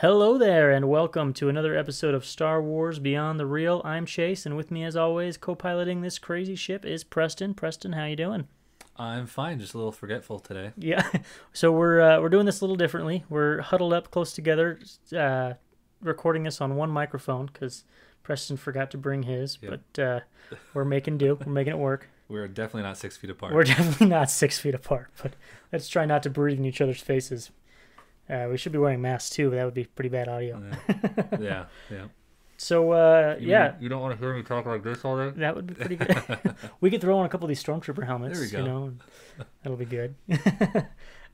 Hello there, and welcome to another episode of Star Wars Beyond the Reel. I'm Chase, and with me, as always, co-piloting this crazy ship is Preston. Preston, how you doing? I'm fine, just a little forgetful today. Yeah, so we're uh, we're doing this a little differently. We're huddled up close together, uh, recording this on one microphone because Preston forgot to bring his, Yep. but uh, we're making do. We're making it work. We're definitely not six feet apart. We're definitely not six feet apart, but let's try not to breathe in each other's faces. Uh, we should be wearing masks too, but that would be pretty bad audio. yeah, yeah. yeah. So uh, You- yeah, You don't want to hear me talk like this all day? that would be pretty good. we could throw on a couple of these stormtrooper helmets. There we You go. know, and that'll be good.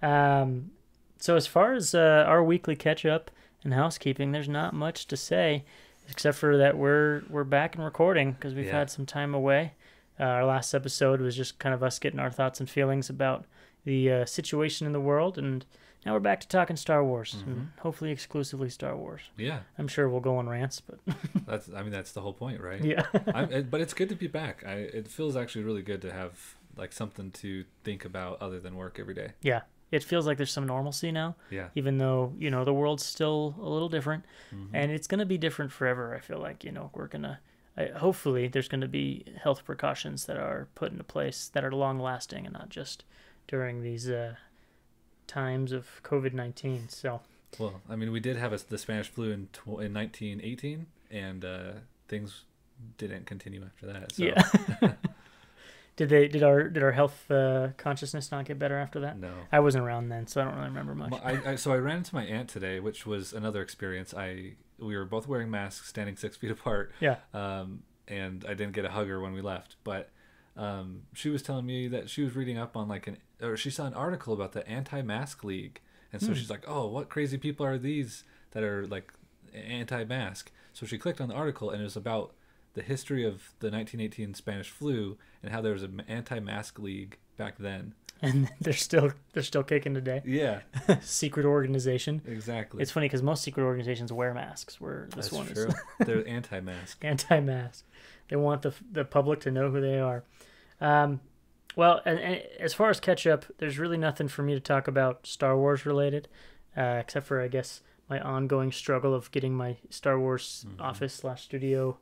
um, so as far as uh, our weekly catch up and housekeeping, there's not much to say, except for that we're we're back and recording because we've Yeah. had some time away. Uh, our last episode was just kind of us getting our thoughts and feelings about the uh, situation in the world, and now we're back to talking Star Wars, Mm-hmm. hopefully exclusively Star Wars. Yeah, I'm sure we'll go on rants, but that's. I mean, that's the whole point, right? yeah, I'm, it, but it's good to be back. I. It feels actually really good to have like something to think about other than work every day. yeah. It feels like there's some normalcy now. Yeah. even though you know the world's still a little different Mhm. and it's going to be different forever i feel like you know we're going to I, hopefully there's going to be health precautions that are put into place that are long lasting and not just during these uh, times of covid-19 so Well, I mean, we did have a, the Spanish flu in tw- in 1918, and uh, things didn't continue after that. So, yeah did they did our did our health uh, consciousness not get better after that No. i wasn't around then so i don't really remember much Well, I, I, so I ran into my aunt today, which was another experience. I we were both wearing masks, standing six feet apart, yeah um, and I didn't get a hugger when we left. But um, she was telling me that she was reading up on like an or she saw an article about the anti-mask league, and so Hmm. she's like, "Oh, what crazy people are these that are like anti-mask?" So she clicked on the article, and it was about the history of the 1918 Spanish flu and how there was an anti-mask league back then. and they're still they're still kicking today Yeah, secret organization exactly. it's funny because most secret organizations wear masks where this That's one true. is They're anti-mask. anti-mask. They want the the public to know who they are. Um, well, and, and as far as catch up, there's really nothing for me to talk about Star Wars related, uh, except for I guess my ongoing struggle of getting my Star Wars Mhm. office slash studio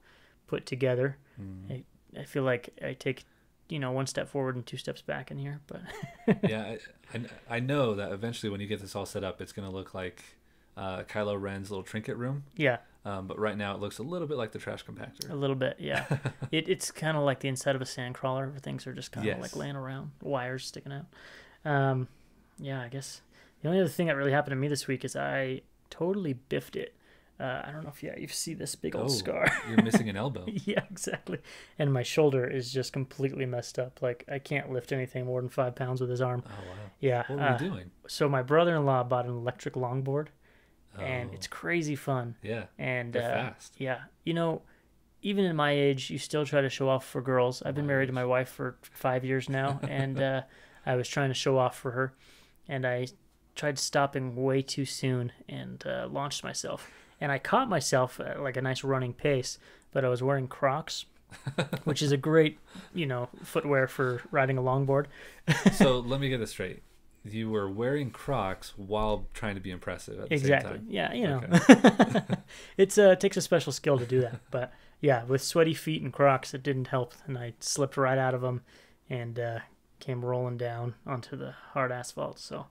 put together. Mm. I feel like I take you know one step forward and two steps back in here, but yeah, I, I, I know that eventually when you get this all set up, it's going to look like uh, Kylo Ren's little trinket room. yeah, Um, but right now, it looks a little bit like the trash compactor. a little bit. Yeah, it, it's kind of like the inside of a sandcrawler where things are just kind of Yes. like laying around, wires sticking out. Um, yeah, I guess the only other thing that really happened to me this week is I totally biffed it. Uh, I don't know if yeah, you see this big old Oh, scar. You're missing an elbow. yeah, exactly. And my shoulder is just completely messed up. Like I can't lift anything more than five pounds with his arm. Oh wow! Yeah. What were uh, you doing? so my brother-in-law bought an electric longboard, and Oh, it's crazy fun. yeah, And uh, fast. yeah, you know, even in my age, you still try to show off for girls. I've been married to my wife for five years now, and uh, I was trying to show off for her, and I tried stopping way too soon and uh, launched myself. And I caught myself at like a nice running pace, but I was wearing Crocs, which is a great, you know, footwear for riding a longboard. so let me get this straight. You were wearing Crocs while trying to be impressive at the exactly. same time. Yeah, you know, Okay. it's uh, it takes a special skill to do that. But yeah, with sweaty feet and Crocs, it didn't help, and I slipped right out of them and uh, came rolling down onto the hard asphalt. So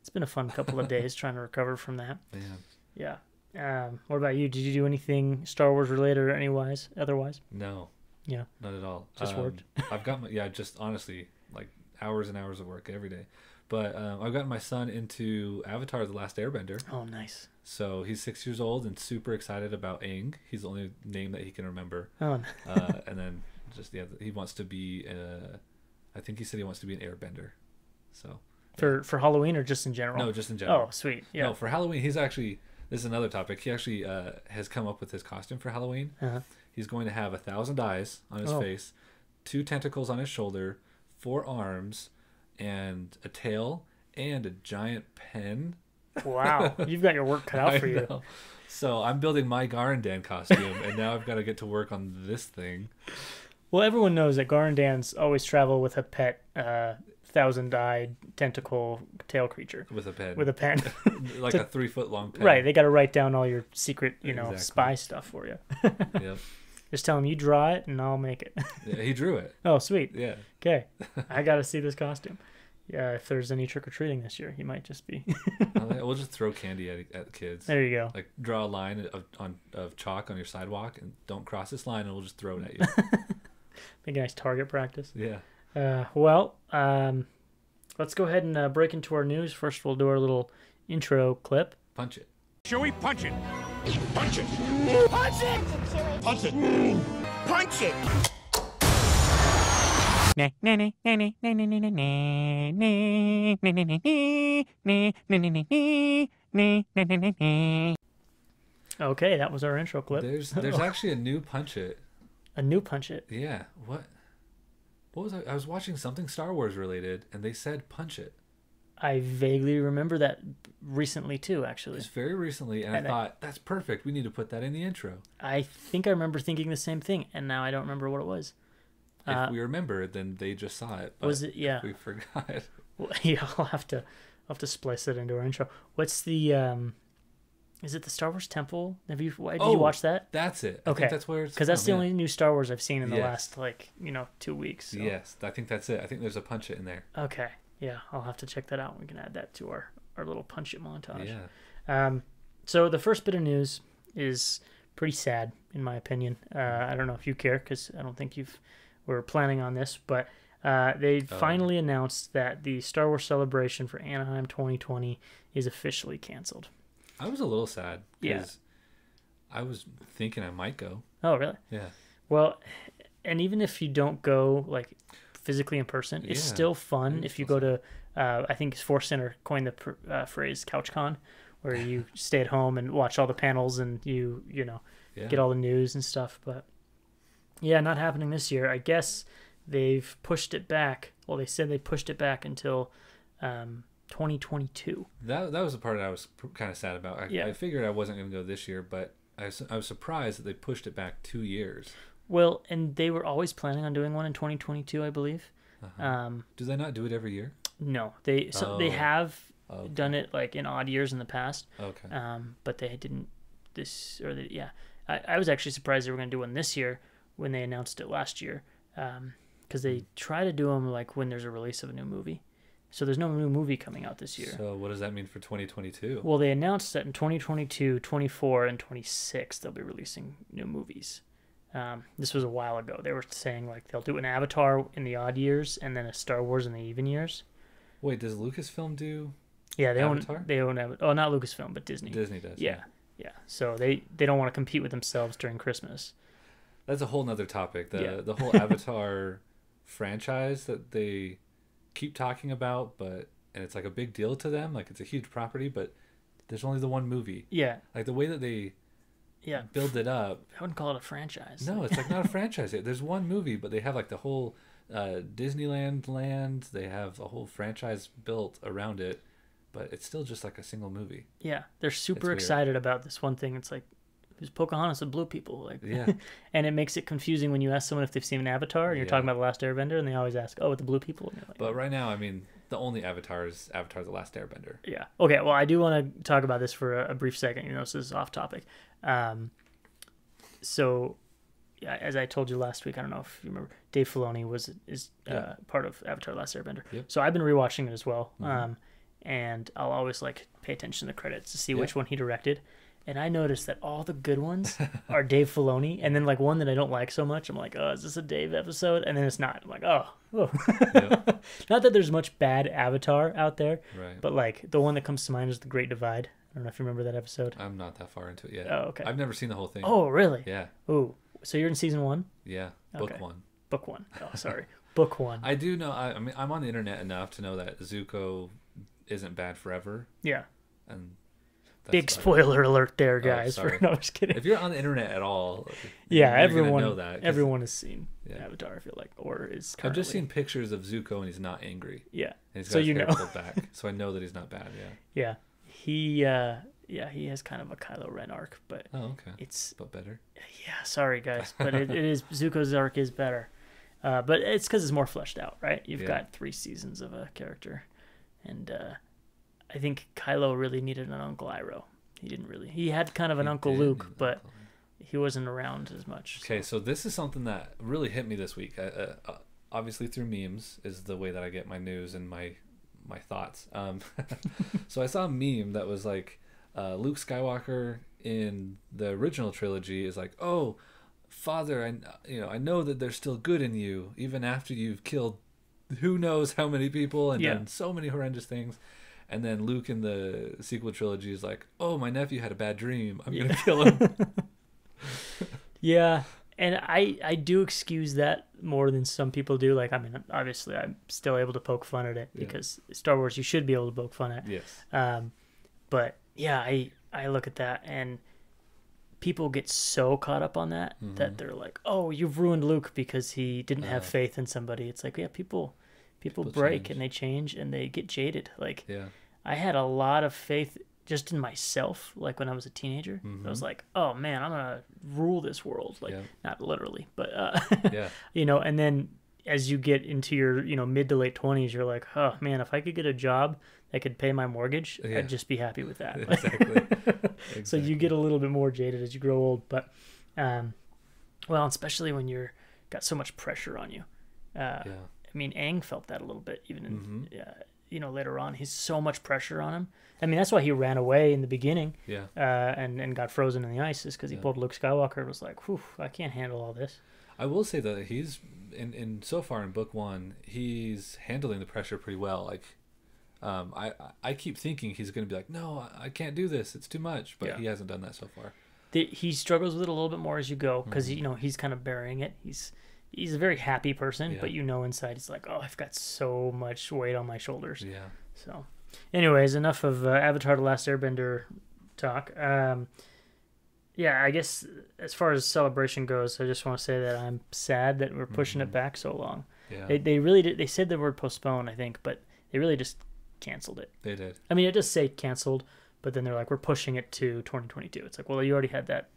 it's been a fun couple of days trying to recover from that. Yeah. Yeah. Um, what about you? Did you do anything Star Wars related or anywise otherwise? No. Yeah. Not at all. Just worked. I've got my yeah, just honestly like hours and hours of work every day. But um, I've gotten my son into Avatar: The Last Airbender. Oh, nice. So he's six years old and super excited about Aang. He's the only name that he can remember. Oh, Uh, and then just yeah, he wants to be. Uh, I think he said he wants to be an Airbender. So for for Halloween or just in general? no, just in general. Oh, sweet. Yeah. No, for Halloween, he's actually. This is another topic. He actually uh, has come up with his costume for Halloween. Uh-huh. He's going to have a thousand eyes on his Oh. face, two tentacles on his shoulder, four arms, and a tail, and a giant pen. Wow, you've got your work cut out for you. know. So I'm building my Garindan costume, and now I've got to get to work on this thing. Well, everyone knows that Garindans always travel with a pet uh, thousand eyed tentacle tail creature with a pen, with a pen. like to- a three foot long pen. right, they got to write down all your secret, you know, Exactly. spy stuff for you. Yep. Just tell him you draw it and I'll make it. Yeah, he drew it. oh, sweet. Yeah. Okay, I got to see this costume. Yeah, if there's any trick or treating this year, he might just be. We'll just throw candy at, at the kids. there you go. Like draw a line of on of chalk on your sidewalk and don't cross this line and we'll just throw it at you. Make a nice target practice. yeah. Uh, well, um, let's go ahead and uh, break into our news. First, we'll do our little intro clip. Punch it. Shall we punch it? Punch it! Punch it! Punch it! Punch it! Okay, that was our intro clip. There's there's actually a new punch it. A new punch it. Yeah. What? What was I? I was watching something Star Wars related and they said punch it. I vaguely remember that recently too. Actually, Just very recently, and, And I I- thought that's perfect. We need to put that in the intro. I think I remember thinking the same thing, and now I don't remember what it was. If Uh, we remember, then they just saw it. was it- yeah. We forgot. Well, yeah, I'll have to, I'll have to splice that into our intro. What's the um? Is it the Star Wars Temple? Have you did Oh, you watch that? That's it. I Okay, that's where it's Because that's the yeah. only new Star Wars I've seen in the Yes. last like you know two weeks. so- Yes, I think that's it. I think there's a punch it in there. Okay. Yeah, I'll have to check that out. We can add that to our our little punch it montage. Yeah. Um, so the first bit of news is pretty sad, in my opinion. Uh, I don't know if you care, because I don't think you've were planning on this, but uh, they Oh. finally announced that the Star Wars celebration for Anaheim 2020 is officially canceled. I was a little sad Yeah. because I was thinking I might go. Oh, really? Yeah. Well, and even if you don't go like physically in person, it's Yeah, still fun if you go to. Uh, I think it's Force Center coined the pr- uh, phrase "CouchCon," where you stay at home and watch all the panels and you you know Yeah. get all the news and stuff. But yeah, not happening this year. I guess they've pushed it back. Well, they said they pushed it back until um, 2022. That that was the part I was kind of sad about. I, Yeah. I figured I wasn't going to go this year, but I was, I was surprised that they pushed it back two years. Well, and they were always planning on doing one in 2022, I believe. Um, Do they not do it every year? no, they so they Oh. have Okay. done it like in odd years in the past. Okay. um, but they didn't this or the, yeah I, I was actually surprised they were going to do one this year when they announced it last year because they try to do them like when there's a release of a new movie so there's no new movie coming out this year So what does that mean for 2022? well they announced that in 2022 24 and 26 they'll be releasing new movies um, this was a while ago they were saying like they'll do an avatar in the odd years and then a star wars in the even years Wait, does Lucasfilm do? yeah they Avatar? own they own oh not lucasfilm but disney Disney does. yeah yeah so they they don't want to compete with themselves during christmas That's a whole nother topic. The Yeah. the whole Avatar franchise that they keep talking about, but and it's like a big deal to them. Like it's a huge property, but there's only the one movie. yeah Like the way that they yeah build it up. i wouldn't call it a franchise No, it's like not a franchise. yet. There's one movie, but they have like the whole uh, Disneyland land. They have a whole franchise built around it, but it's still just like a single movie. yeah they're super weird. excited about this one thing it's like who's pocahontas the blue people like Yeah. and it makes it confusing when you ask someone if they've seen an avatar and you're Yeah. talking about the last airbender and they always ask oh with the blue people like But right now, I mean, the only Avatar is Avatar: The Last Airbender. Yeah. Okay. Well, I do want to talk about this for a brief second. You know, this is off topic. Um, so, yeah, as I told you last week, I don't know if you remember, Dave Filoni was is uh, Yeah. part of Avatar: Last Airbender. Yep. So I've been rewatching it as well, um, and I'll always like pay attention to the credits to see which one he directed. And I noticed that all the good ones are Dave Filoni, and then like one that I don't like so much, I'm like, oh, is this a Dave episode? And then it's not. I'm like, oh, oh. Yep. not that there's much bad Avatar out there, Right. but like the one that comes to mind is the Great Divide. I don't know if you remember that episode. I'm not that far into it yet. Oh, okay. I've never seen the whole thing. Oh, really? Yeah. Oh, so you're in season one, Yeah. Book Okay. one. book one. Oh, sorry, book one. I do know. I, I mean, I'm on the internet enough to know that Zuko isn't bad forever, yeah. and that's Big about it. spoiler alert there, guys. for, sorry. no, I'm just kidding. If you're on the internet at all, yeah, everyone. know that. everyone has seen Yeah. Avatar. I feel like, or is. I've just seen pictures of Zuko and he's not angry. Yeah. And he's got So his you hair know. pulled back, so I know that he's not bad. Yeah. Yeah. He. uh Yeah, he has kind of a Kylo Ren arc, but Oh, okay. it's But better. yeah. Sorry, guys, but it, it is Zuko's arc is better. Uh, but it's because it's more fleshed out, right? You've Yeah. got three seasons of a character, and uh, I think Kylo really needed an Uncle Iroh. He didn't really. He had kind of an He Uncle Luke, an but Uncle he wasn't around as much. Okay, so this is something that really hit me this week. I, uh, uh, obviously, through memes is the way that I get my news and my my thoughts. Um, so I saw a meme that was like uh, Luke Skywalker in the original trilogy is like, "Oh, Father, I you know I know that there's still good in you even after you've killed who knows how many people and Yeah. done so many horrendous things." And then Luke in the sequel trilogy is like, "Oh, my nephew had a bad dream. I'm gonna kill him." Yeah, and I I do excuse that more than some people do. Like I mean, obviously I'm still able to poke fun at it Yeah. because Star Wars you should be able to poke fun at. yes. Um, but yeah, I I look at that and people get so caught up on that Mm-hmm. that they're like, "Oh, you've ruined Luke because he didn't have Oh. faith in somebody." It's like, yeah, people people, People break change. and they change and they get jaded. Like Yeah. I had a lot of faith just in myself like when I was a teenager. I was like, "Oh man, I'm to rule this world." Like Yeah. not literally, but uh Yeah. you know, and then as you get into your, you know, mid to late 20s, you're like, "Oh man, if I could get a job that could pay my mortgage, Yeah. I'd just be happy with that." exactly. so you get a little bit more jaded as you grow old, but um well, especially when you're got so much pressure on you. Uh Yeah. I mean, Aang felt that a little bit, even in, Mhm. uh, you know, later on. He's so much pressure on him. I mean, that's why he ran away in the beginning Yeah. uh, and and got frozen in the ice, is because he Yeah. pulled Luke Skywalker and was like, "Whew, I can't handle all this." I will say that he's in, in so far in book one, he's handling the pressure pretty well. Like, um, I I keep thinking he's going to be like, no, I- can't do this. It's too much. But Yeah. he hasn't done that so far. The, he struggles with it a little bit more as you go because Mm-hmm. you know he's kind of burying it. He's he's a very happy person, Yeah. but you know inside he's like, "Oh, I've got so much weight on my shoulders." Yeah. So, anyways, enough of uh, Avatar: The Last Airbender talk. Um, yeah, I guess as far as celebration goes, I just want to say that I'm sad that we're pushing Mm-hmm. it back so long. Yeah. They they really did. They said the word postpone, I think, but they really just canceled it. they did. I mean, it does say canceled, but then they're like, we're pushing it to 2022. It's like, well, you already had that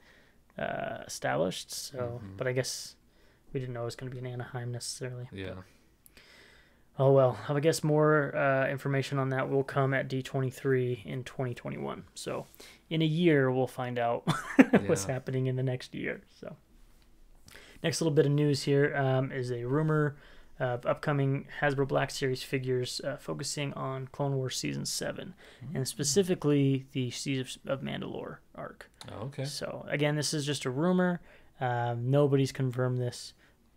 uh, established, so. Mhm. But I guess we didn't know it was going to be in Anaheim necessarily. Yeah. Oh well, I guess more uh, information on that will come at D23 in 2021. So, in a year, we'll find out what's Yeah. happening in the next year. So, next little bit of news here um, is a rumor of upcoming Hasbro Black Series figures uh, focusing on Clone Wars Season 7, and specifically the Siege of Mandalore arc. Oh, okay. So again, this is just a rumor. Um, nobody's confirmed this,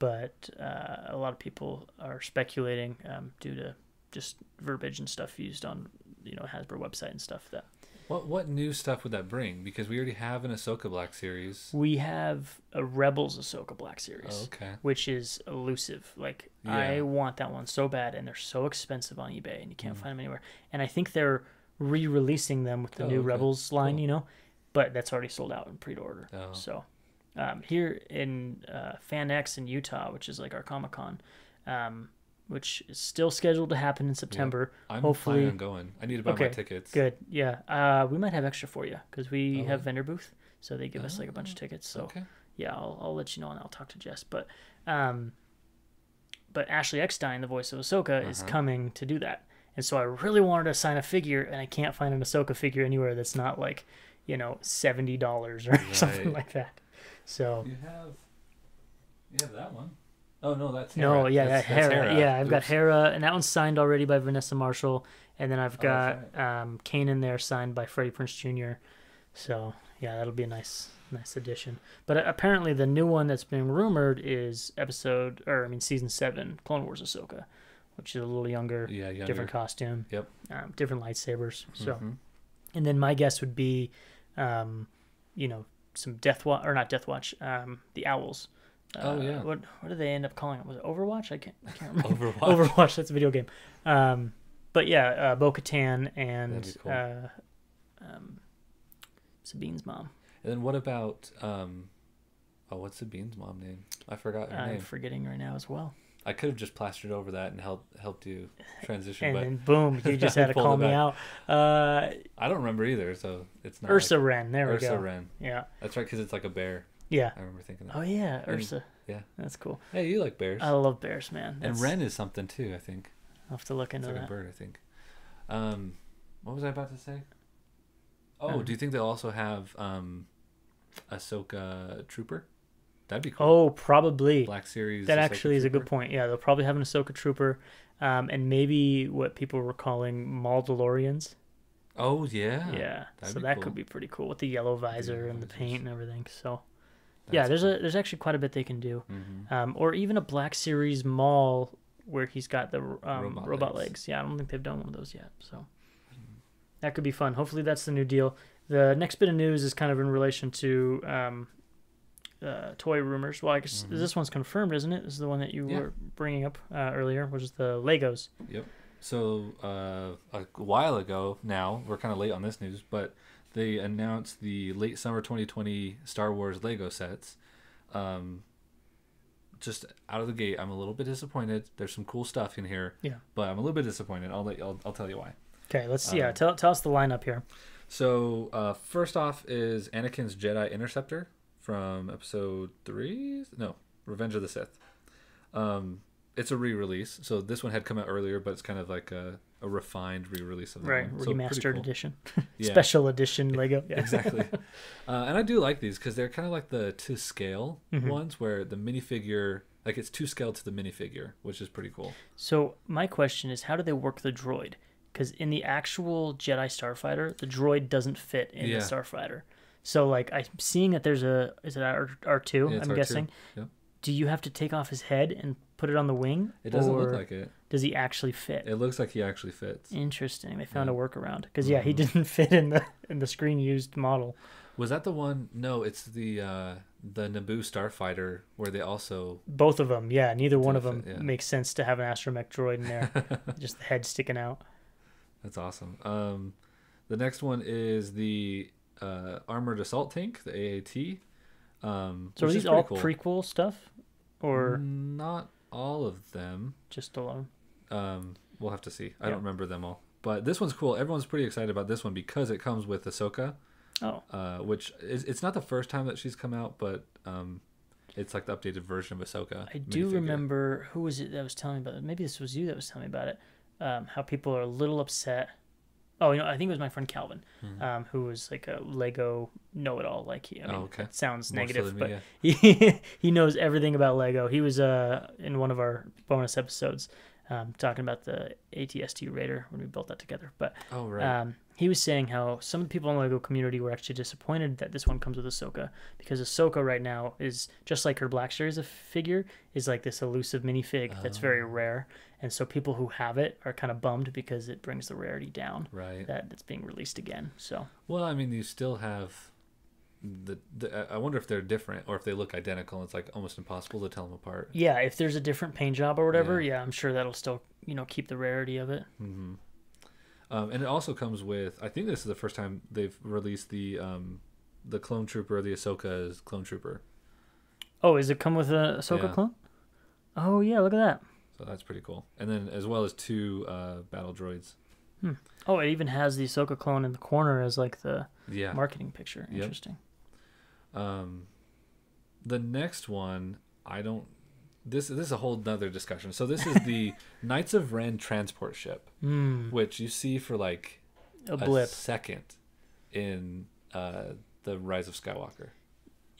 but uh, a lot of people are speculating um, due to just verbiage and stuff used on you know Hasbro website and stuff that What what new stuff would that bring? Because we already have an Ahsoka Black series. we have a Rebels Ahsoka Black Oh, series, okay. which is elusive. Like Yeah. I want that one so bad, and they're so expensive on eBay, and you Mm. can't find them anywhere. And I think they're re-releasing them with the Oh, new okay. Rebels line, Cool. you know, but that's already sold out in pre-order. Oh. So um, here in uh, FanX in Utah, which is like our Comic Con, um, which is still scheduled to happen in September. I'm Hopefully, planning on going. I need to buy my Okay, tickets. good. Yeah, uh, we might have extra for you because we Oh, have vendor booth, so they give us like a bunch of tickets. So Okay. yeah, I'll, I'll let you know and I'll talk to Jess. But um, but Ashley Eckstein, the voice of Ahsoka, is Uh-huh. coming to do that. And so I really wanted to sign a figure, and I can't find an Ahsoka figure anywhere that's not like, you know, seventy dollars or something like that. So You have you have that one. Oh no, that's no, yeah, that's, yeah, that's Hera. Yeah, I've got Hera, and that one's signed already by Vanessa Marshall, and then I've Oh, got that's um, Kanan there signed by Freddie Prinze Jr. So yeah, that'll be a nice, nice addition. But uh, apparently, the new one that's being rumored is episode, or I mean, season seven, Clone Wars Ahsoka, which is a little younger, Yeah, younger. different costume, Yep. um, different lightsabers. So, Mhm. and then my guess would be, um, you know, some Death Watch or not Death Watch, um, the Owls. Oh, Uh, yeah. What what do they end up calling it? Was it Overwatch? I can't I can't remember. Overwatch. Overwatch. That's a video game. Um, but yeah, uh, Bo Katan and cool. uh, um, Sabine's mom. And then what about um oh what's Sabine's mom name? I forgot her I'm name. forgetting right now as well. I could have just plastered over that and helped helped you transition, And but then boom, you just had to call me out. Uh, I don't remember either, so it's not Ursa like, Wren. There we Ursa go. Wren. Yeah. That's right, because it's like a bear. Yeah. I remember thinking that. Oh yeah, And- Ursa. yeah. That's cool. Hey, you like bears? I love bears, man. and That's- wren is something too. I think I'll have to look it's into like a bird. I think. Um, what was I about to say? Oh, Um, do you think they'll also have um, Ahsoka Trooper? That'd be cool. Oh, probably. Black Series. That Ahsoka actually is a good point. Yeah, they'll probably have an Ahsoka Trooper, um, and maybe what people were calling Mauldalorians. Oh yeah. yeah, that'd so that cool. could be pretty cool with the yellow visor and the paint and everything. So yeah, there's cool. a there's actually quite a bit they can do, Mhm. um, or even a Black Series Maul where he's got the um, Robot robot, legs. legs. Yeah, I don't think they've done one of those yet. So that could be fun. Hopefully that's the new deal. The next bit of news is kind of in relation to um, uh, toy rumors. Well, I guess Mhm. this one's confirmed, isn't it? This is the one that you Yeah. were bringing up uh, earlier, which is the Legos. Yep. So uh, a while ago now, we're kind of late on this news, but they announced the late summer 2020 Star Wars Lego sets. Um, just out of the gate, I'm a little bit disappointed. There's some cool stuff in here, Yeah. but I'm a little bit disappointed. I'll let I'll, I'll tell you why. Okay, let's yeah. Um, Tell tell us the lineup here. So uh, first off is Anakin's Jedi Interceptor from Episode Three. No, Revenge of the Sith. Um, it's a re-release. So this one had come out earlier, but it's kind of like a, a refined re-release of that Right, one. So remastered cool. edition, Yeah. special edition Lego. Yeah. exactly. Uh, and I do like these because they're kind of like the to scale Mhm. ones where the minifigure, like it's two scale to the minifigure, which is pretty cool. So my question is, how do they work the droid? Because in the actual Jedi Starfighter, the droid doesn't fit in Yeah. the Starfighter. So like I'm seeing that there's a is it R R two? Yeah, I'm R2. guessing. Yep. Do you have to take off his head and put it on the wing? It doesn't look like it. Does he actually fit? It looks like he actually fits. Interesting. They found Yeah. a workaround. Because yeah, he Mhm. didn't fit in the in the screen used model. Was that the one? No, it's the uh, the Naboo Starfighter where they also. Both of them, yeah. Neither one of them fit, yeah. makes sense to have an astromech droid in there. Just the head sticking out. That's awesome. Um, the next one is the uh, armored assault tank, the AAT. Um, So are these all cool. prequel stuff, or Not all of them. just alone? Um, we'll have to see. I Yeah. don't remember them all. But this one's cool. Everyone's pretty excited about this one because it comes with Ahsoka, Oh, uh, which is it's not the first time that she's come out, but um, it's like the updated version of Ahsoka. I do minifigure. remember who was it that was telling me about it? Maybe this was you that was telling me about it. Um, how people are a little upset. Oh, you know, I think it was my friend Calvin, Mhm. um, who was like a Lego know-it-all. Like he, I Oh, okay. sounds More so negative, me, but yeah. he he knows everything about Lego. He was uh in one of our bonus episodes, um, talking about the ATST Raider when we built that together. But Oh right. um, he was saying how some of the people in the Lego community were actually disappointed that this one comes with Ahsoka because Ahsoka right now is just like her Black Series figure is like this elusive minifig that's very Oh. rare, and so people who have it are kind of bummed because it brings the rarity down right. that it's being released again. So Well, I mean, you still have the, the. I wonder if they're different or if they look identical. It's like almost impossible to tell them apart. yeah, if there's a different paint job or whatever, Yeah. yeah, I'm sure that'll still you know keep the rarity of it. Mm-hmm. Um, and it also comes with. I think this is the first time they've released the um, the clone trooper, the Ahsoka's clone trooper. Oh, is it come with a Ahsoka Yeah. clone? Oh yeah, look at that. So that's pretty cool. And then as well as two uh, battle droids. Oh, it even has the Ahsoka clone in the corner as like the Yeah. marketing picture. Yep. Interesting. Um, the next one, I don't. This this is a whole nother discussion. So this is the Knights of Ren transport ship, Hmm. which you see for like A blip. second in uh, the Rise of Skywalker.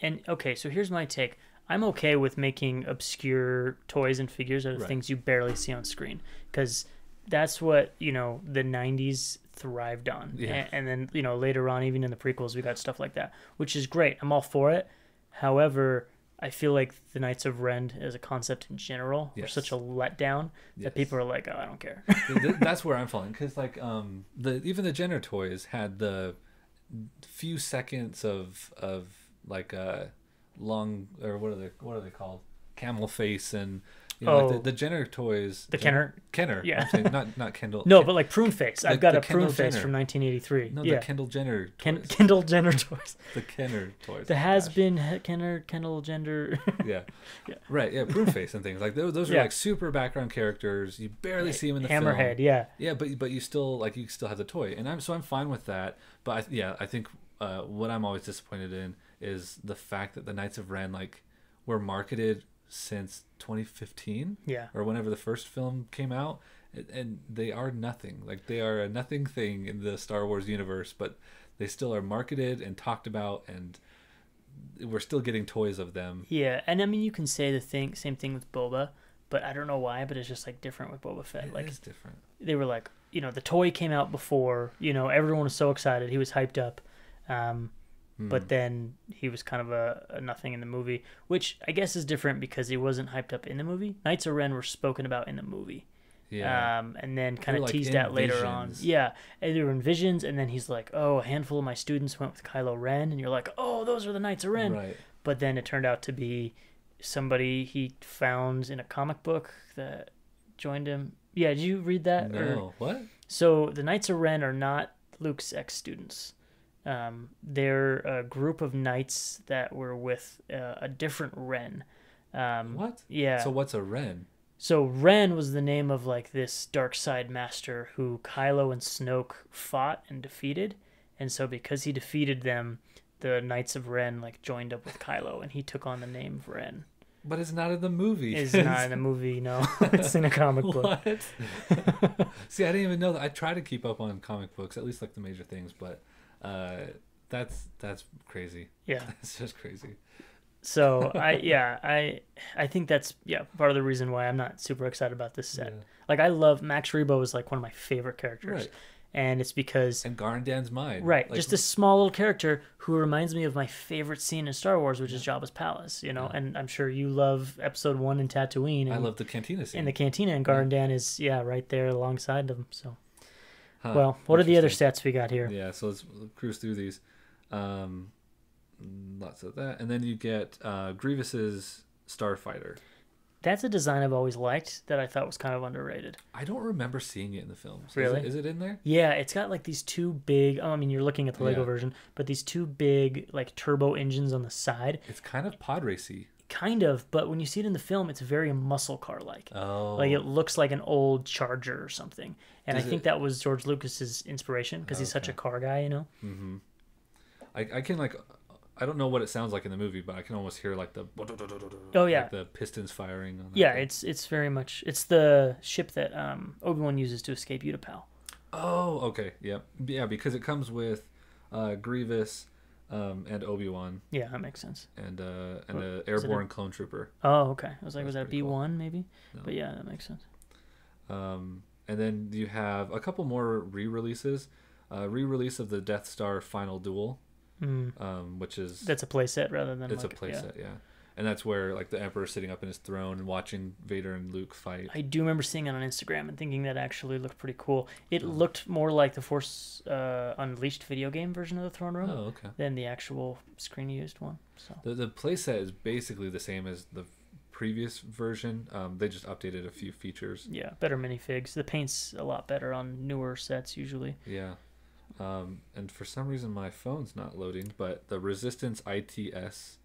And okay, so here's my take. I'm okay with making obscure toys and figures out of Right. things you barely see on screen because that's what you know the '90s thrived on. Yeah. A- And, then you know later on, even in the prequels, we got stuff like that, which is great. I'm all for it. However, I feel like the Knights of Ren as a concept in general are such a letdown Yes. that people are like, oh, I don't care. Th- th- that's where I'm falling because like um the even the Jenner toys had the few seconds of of like uh long or what are they what are they called camel face and you know like Oh. the, the Jenner toys The Kenner? Kenner Yeah. I'm saying, not not Kendall no, Ken- but like prune face. The- I've got the a prune Kendall face Jenner. from 1983. no yeah, the Kendall Jenner toys. Ken- Kendall Jenner toys. the Kenner toys The oh has gosh. been Kenner Kendall gender. yeah. Yeah. right yeah prune face and things like those, those are Yeah. like super background characters you barely see them in the Hammerhead, film. yeah. Yeah, but but you still like you still have the toy, and I'm so I'm fine with that. But I, yeah, I think uh, what I'm always disappointed in is the fact that the Knights of Ren like were marketed since 2015 Yeah. or whenever the first film came out and- they are nothing like they are a nothing thing in the Star Wars universe but they still are marketed and talked about and we're still getting toys of them Yeah, and I mean you can say the thing same thing with Boba, but I don't know why, but it's just like different with Boba Fett. It like is different they were like, you know, the toy came out before, you know, everyone was so excited, he was hyped up. Um, Hmm. but then he was kind of a, a nothing in the movie, which I guess is different because he wasn't hyped up in the movie. Knights of Ren were spoken about in the movie. yeah Um, and then kind of like, teased out later on. Yeah, and they were in visions, and then he's like, "Oh, a handful of my students went with Kylo Ren," and you're like, "Oh, those are the Knights of Ren." right But then it turned out to be somebody he found in a comic book that joined him. Yeah, did you read that? Or- no what so the Knights of Ren are not Luke's ex students. Um, they're a group of knights that were with uh, a different Ren. Um, what Yeah. so what's a Ren So Ren was the name of like this dark side master who Kylo and Snoke fought and defeated, and so because he defeated them, the Knights of Ren like joined up with Kylo, and he took on the name of Ren. but it's not in the movie It's not in the movie, no, it's in a comic book. What? See, I didn't even know that. I try to keep up on comic books, at least like the major things, but uh, that's that's crazy. Yeah. That's just crazy. So I yeah I I think that's yeah part of the reason why I'm not super excited about this set. Yeah. Like I love Max Rebo is like one of my favorite characters, Right. and it's because And Garindan's mind. Right, Like, just this small little character who reminds me of my favorite scene in Star Wars, which is Jabba's palace. You know, Yeah. and I'm sure you love Episode One in Tatooine. And, I love the cantina scene. in the cantina, and Garden is yeah right there alongside them. So, Huh, well, what are the other stats we got here? Yeah, so let's cruise through these. Um, lots of that, and then you get uh, Grievous's Starfighter. That's a design I've always liked that I thought was kind of underrated. I don't remember seeing it in the films. Is Really? it- Is it, in there? Yeah, it's got like these two big. Oh, I mean, you're looking at the Lego Yeah. version, but these two big like turbo engines on the side, It's kind of pod racy. Kind of. But when you see it in the film, it's very muscle car like. Oh, Like it looks like an old Charger or something, and Does I think it- that was George Lucas's inspiration because he's such a car guy, you know. Mm-hmm. I, I can like I don't know what it sounds like in the movie, but I can almost hear like the Oh, yeah. like the pistons firing. On Yeah, thing. it's it's very much it's the ship that um, Obi Wan uses to escape Utapau. oh okay, yep, yeah, because it comes with uh, Grievous um, and Obi Wan Yeah, that makes sense. and uh, and What- a is it a- airborne clone trooper. Oh, okay. I was like, That's was that B cool. one maybe? No. But yeah, that makes sense. Um, and then you have a couple more re-releases. Uh, re-release of the Death Star Final Duel, Mm, um, which is that's a playset rather than it's like, a playset, yeah. yeah. And that's where like the emperor sitting up in his throne and watching Vader and Luke fight. I do remember seeing it on Instagram and thinking that actually looked pretty cool. It Oh. looked more like the Force uh, Unleashed video game version of the Throne Room Oh, okay. than the actual screen used one. So The the playset is basically the same as the previous version. Um, they just updated a few features. yeah, better minifigs. The paint's a lot better on newer sets usually. Yeah. Um, and for some reason my phone's not loading, but the Resistance ITS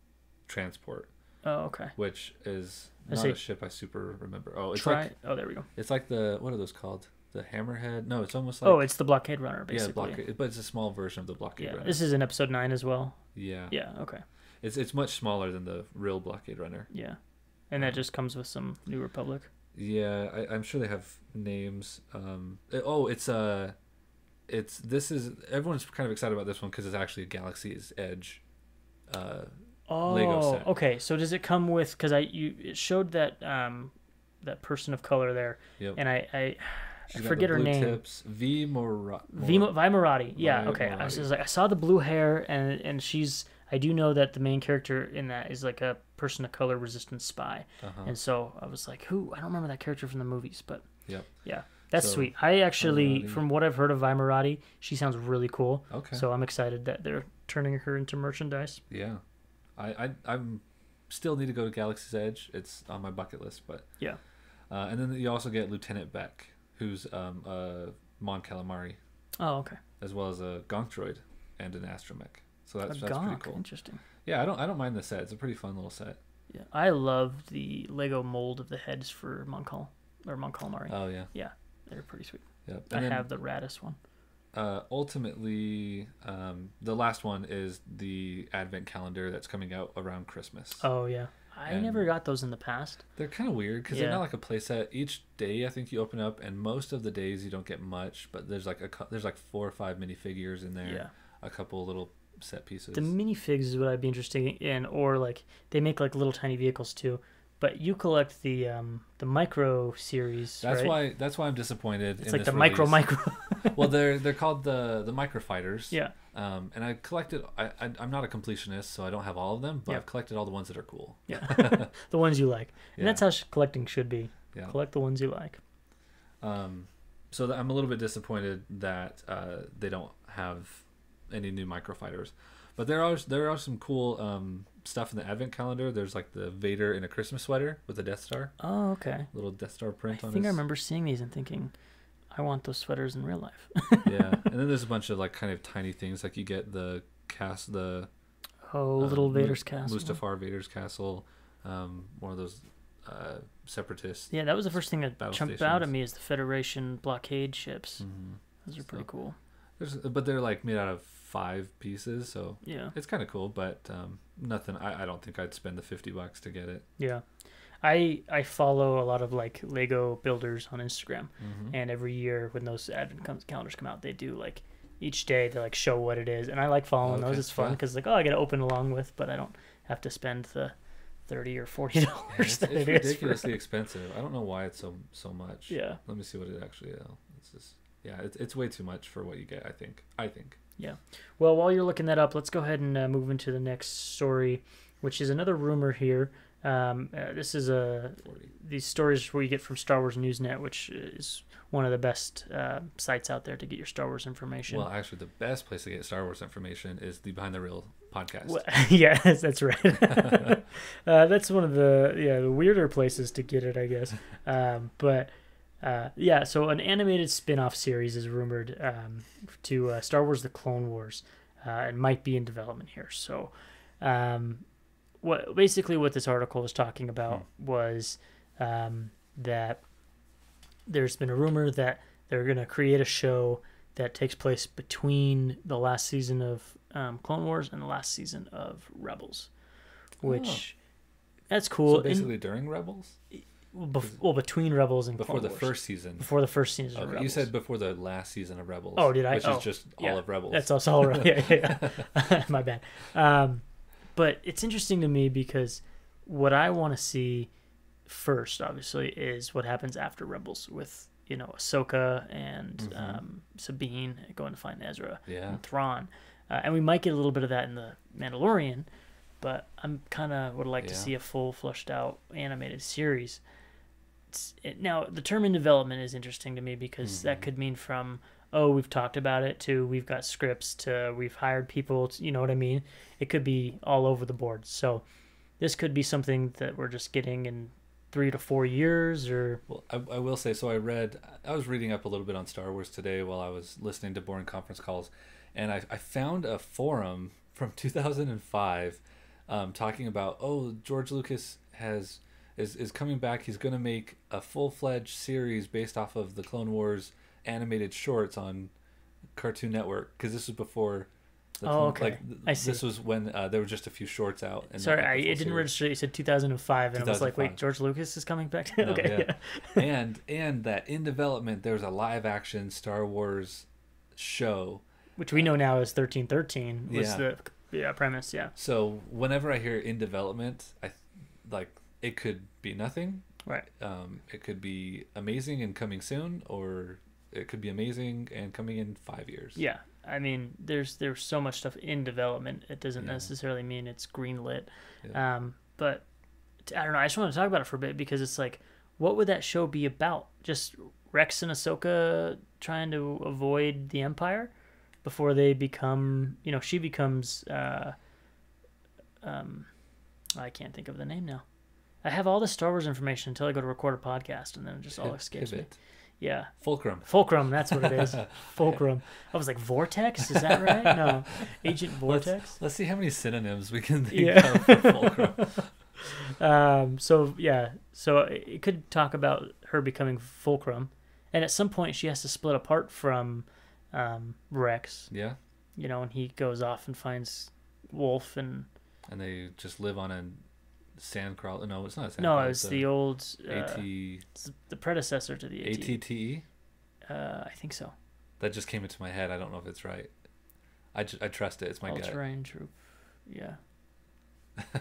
transport, Oh, okay. which is not a ship I super remember. Oh, it's Try. like oh, there we go. it's like the what are those called? The Hammerhead? No, it's almost like oh, it's the Blockade Runner basically. yeah, blockade, but it's a small version of the blockade Yeah, runner. this is in episode nine as well. yeah. Yeah. Okay. It's it's much smaller than the real blockade runner. Yeah, and that just comes with some New Republic. Yeah, I, I'm sure they have names. Um, uh, oh, it's uh, it's this is everyone's kind of excited about this one because it's actually a Galaxy's Edge. Uh, Oh, Lego set. okay. So does it come with? Because I you it showed that um that person of color there, yep. and I I, I forget her name. Tips. V Mora. Vima Vi Moradi. Yeah. Okay. I was Moradi. like I saw the blue hair, and and she's. I do know that the main character in that is like a person of color resistance spy, Uh-huh. and so I was like, who? I don't remember that character from the movies, but Yep. yeah, that's So, sweet. I actually, from what I've heard of Vi Moradi, she sounds really cool. Okay. So I'm excited that they're turning her into merchandise. yeah, I I I'm still need to go to Galaxy's Edge. It's on my bucket list, but Yeah. Uh, and then you also get Lieutenant Bek, who's um uh Mon Calamari, Oh, okay. as well as a Gonk droid and an astromech. So that's a that's gonk. pretty cool. Interesting. Yeah, I don't I don't mind the set. It's a pretty fun little set. Yeah, I love the Lego mold of the heads for Mon Cal or Mon Calamari. Oh yeah. Yeah, they're pretty sweet. Yep. I then, have the Radis one. Uh, ultimately, um, the last one is the advent calendar that's coming out around Christmas. Oh yeah, I And- never got those in the past. They're kind of weird because they're not like a playset. Each day, I think you open up, and most of the days you don't get much, but there's like a there's like four or five minifigures in there. Yeah. A couple little set pieces. The minifigs is what I'd be interested in, or like they make like little tiny vehicles too. But you collect the um the micro series. that's right? why that's why I'm disappointed. it's in like this the micro release. micro. well, they're they're called the the micro fighters. yeah, Um, and I collected. I, I I'm not a completionist, so I don't have all of them, but Yeah. I've collected all the ones that are cool. yeah, the ones you like, and that's how sh- collecting should be. Yeah. Collect the ones you like. Um, so th- I'm a little bit disappointed that uh, they don't have any new microfighters. But there are there are some cool um, stuff in the advent calendar. There's like the Vader in a Christmas sweater with a Death Star, Oh, okay. little Death Star I print on think I his. remember seeing these and thinking, I want those sweaters in real life. yeah, and then there's a bunch of like kind of tiny things like you get the cast the Oh, uh, little Vader's castle. Mustafar Vader's castle, um, one of those uh, separatist. Yeah, that was the first thing that jumped out at me is the Federation blockade ships. Mhm. Those are pretty cool. There's, but they're like made out of five pieces, so Yeah. it's kind of cool. But um, nothing. I, I don't think I'd spend the fifty bucks to get it. Yeah. I I follow a lot of like Lego builders on Instagram, Mhm. and every year when those advent com- calendars come out, they do like each day they like show what it is, and I like following those. Okay, It's fun yeah. because like oh I get to open along with, but I don't have to spend the thirty or forty Yeah, dollars it's, that it's it is. ridiculously expensive. I don't know why it's so so much. Yeah. Let me see what it actually. Uh, it's just yeah. It's it's way too much for what you get. I think. I think. Well, while you're looking that up, let's go ahead and uh, move into the next story, which is another rumor here. Um, uh, this is a Forty. these stories where you get from Star Wars Newsnet, which is one of the best uh, sites out there to get your Star Wars information. Well, actually, the best place to get Star Wars information is the Behind the Reel podcast. Well, yes, that's right. uh, that's one of the yeah the weirder places to get it, I guess. Um, but uh, yeah, so an animated spin-off series is rumored um, to uh, Star Wars: The Clone Wars, uh, and might be in development here. So, um, what basically what this article was talking about was um, that there's been a rumor that they're going to create a show that takes place between the last season of um, Clone Wars and the last season of Rebels, which that's cool. so basically, during Rebels, well, bef- well, between Rebels and before Clone the Wars. first season. before the first season. of Okay, Rebels. you said before the last season of Rebels. Oh, did I? Which Oh, is just yeah. all of Rebels. That's also all right. Yeah, yeah, yeah. My bad. Um, but it's interesting to me because what I want to see first, obviously, is what happens after Rebels with you know Ahsoka and Mhm. um, Sabine going to find Ezra Yeah. and Thrawn, uh, and we might get a little bit of that in the Mandalorian. But I'm kind of would like to see a full fleshed out animated series. It, now the term in development is interesting to me because that Mhm. could mean from oh we've talked about it to we've got scripts to we've hired people to, you know what i mean it could be all over the board so this could be something that we're just getting in three to four years or Well, I, I will say, so I read, I was reading up a little bit on Star Wars today while I was listening to boring conference calls, and I, I found a forum from 2005 um, talking about, oh, George Lucas has is, is coming back. He's going to make a full fledged series based off of the Clone Wars animated shorts on Cartoon Network because this was before. The Oh, Clone- okay. Like, th- I see. This was when uh, there were just a few shorts out. And sorry I, it didn't series. register you said 2005 and i was like wait george lucas is coming back No, okay yeah. and and that in development there's a live action Star Wars show. which we know now is 1313 was Yeah. the yeah premise yeah So whenever I hear in development, I like it could be nothing. right Um, it could be amazing and coming soon, or it could be amazing and coming in five years. Yeah, I mean, there's there's so much stuff in development. It doesn't Yeah. necessarily mean it's greenlit. Yeah. Um, but I don't know. I just want to talk about it for a bit because it's like, what would that show be about? Just Rex and Ahsoka trying to avoid the Empire before they become, you know, she becomes. Uh, um, I can't think of the name now. I have all the Star Wars information until I go to record a podcast, and then it just all escapes me. Yeah, Fulcrum. Fulcrum, that's what it is. Fulcrum. I was like, Vortex? Is that right? No. Agent Vortex? Let's see how many synonyms we can think Yeah. of for Fulcrum. Um, so, yeah. So it it could talk about her becoming Fulcrum. And at some point, she has to split apart from um, Rex. Yeah, You know, and he goes off and finds Wolffe and and they just live on a sand crawl. No, it's not a sand no, it's the old uh, AT it's the predecessor to the AT. ATTE. Uh, I think so. That just came into my head. I don't know if it's right. I, ju- I trust it. It's my All gut. troop. Yeah.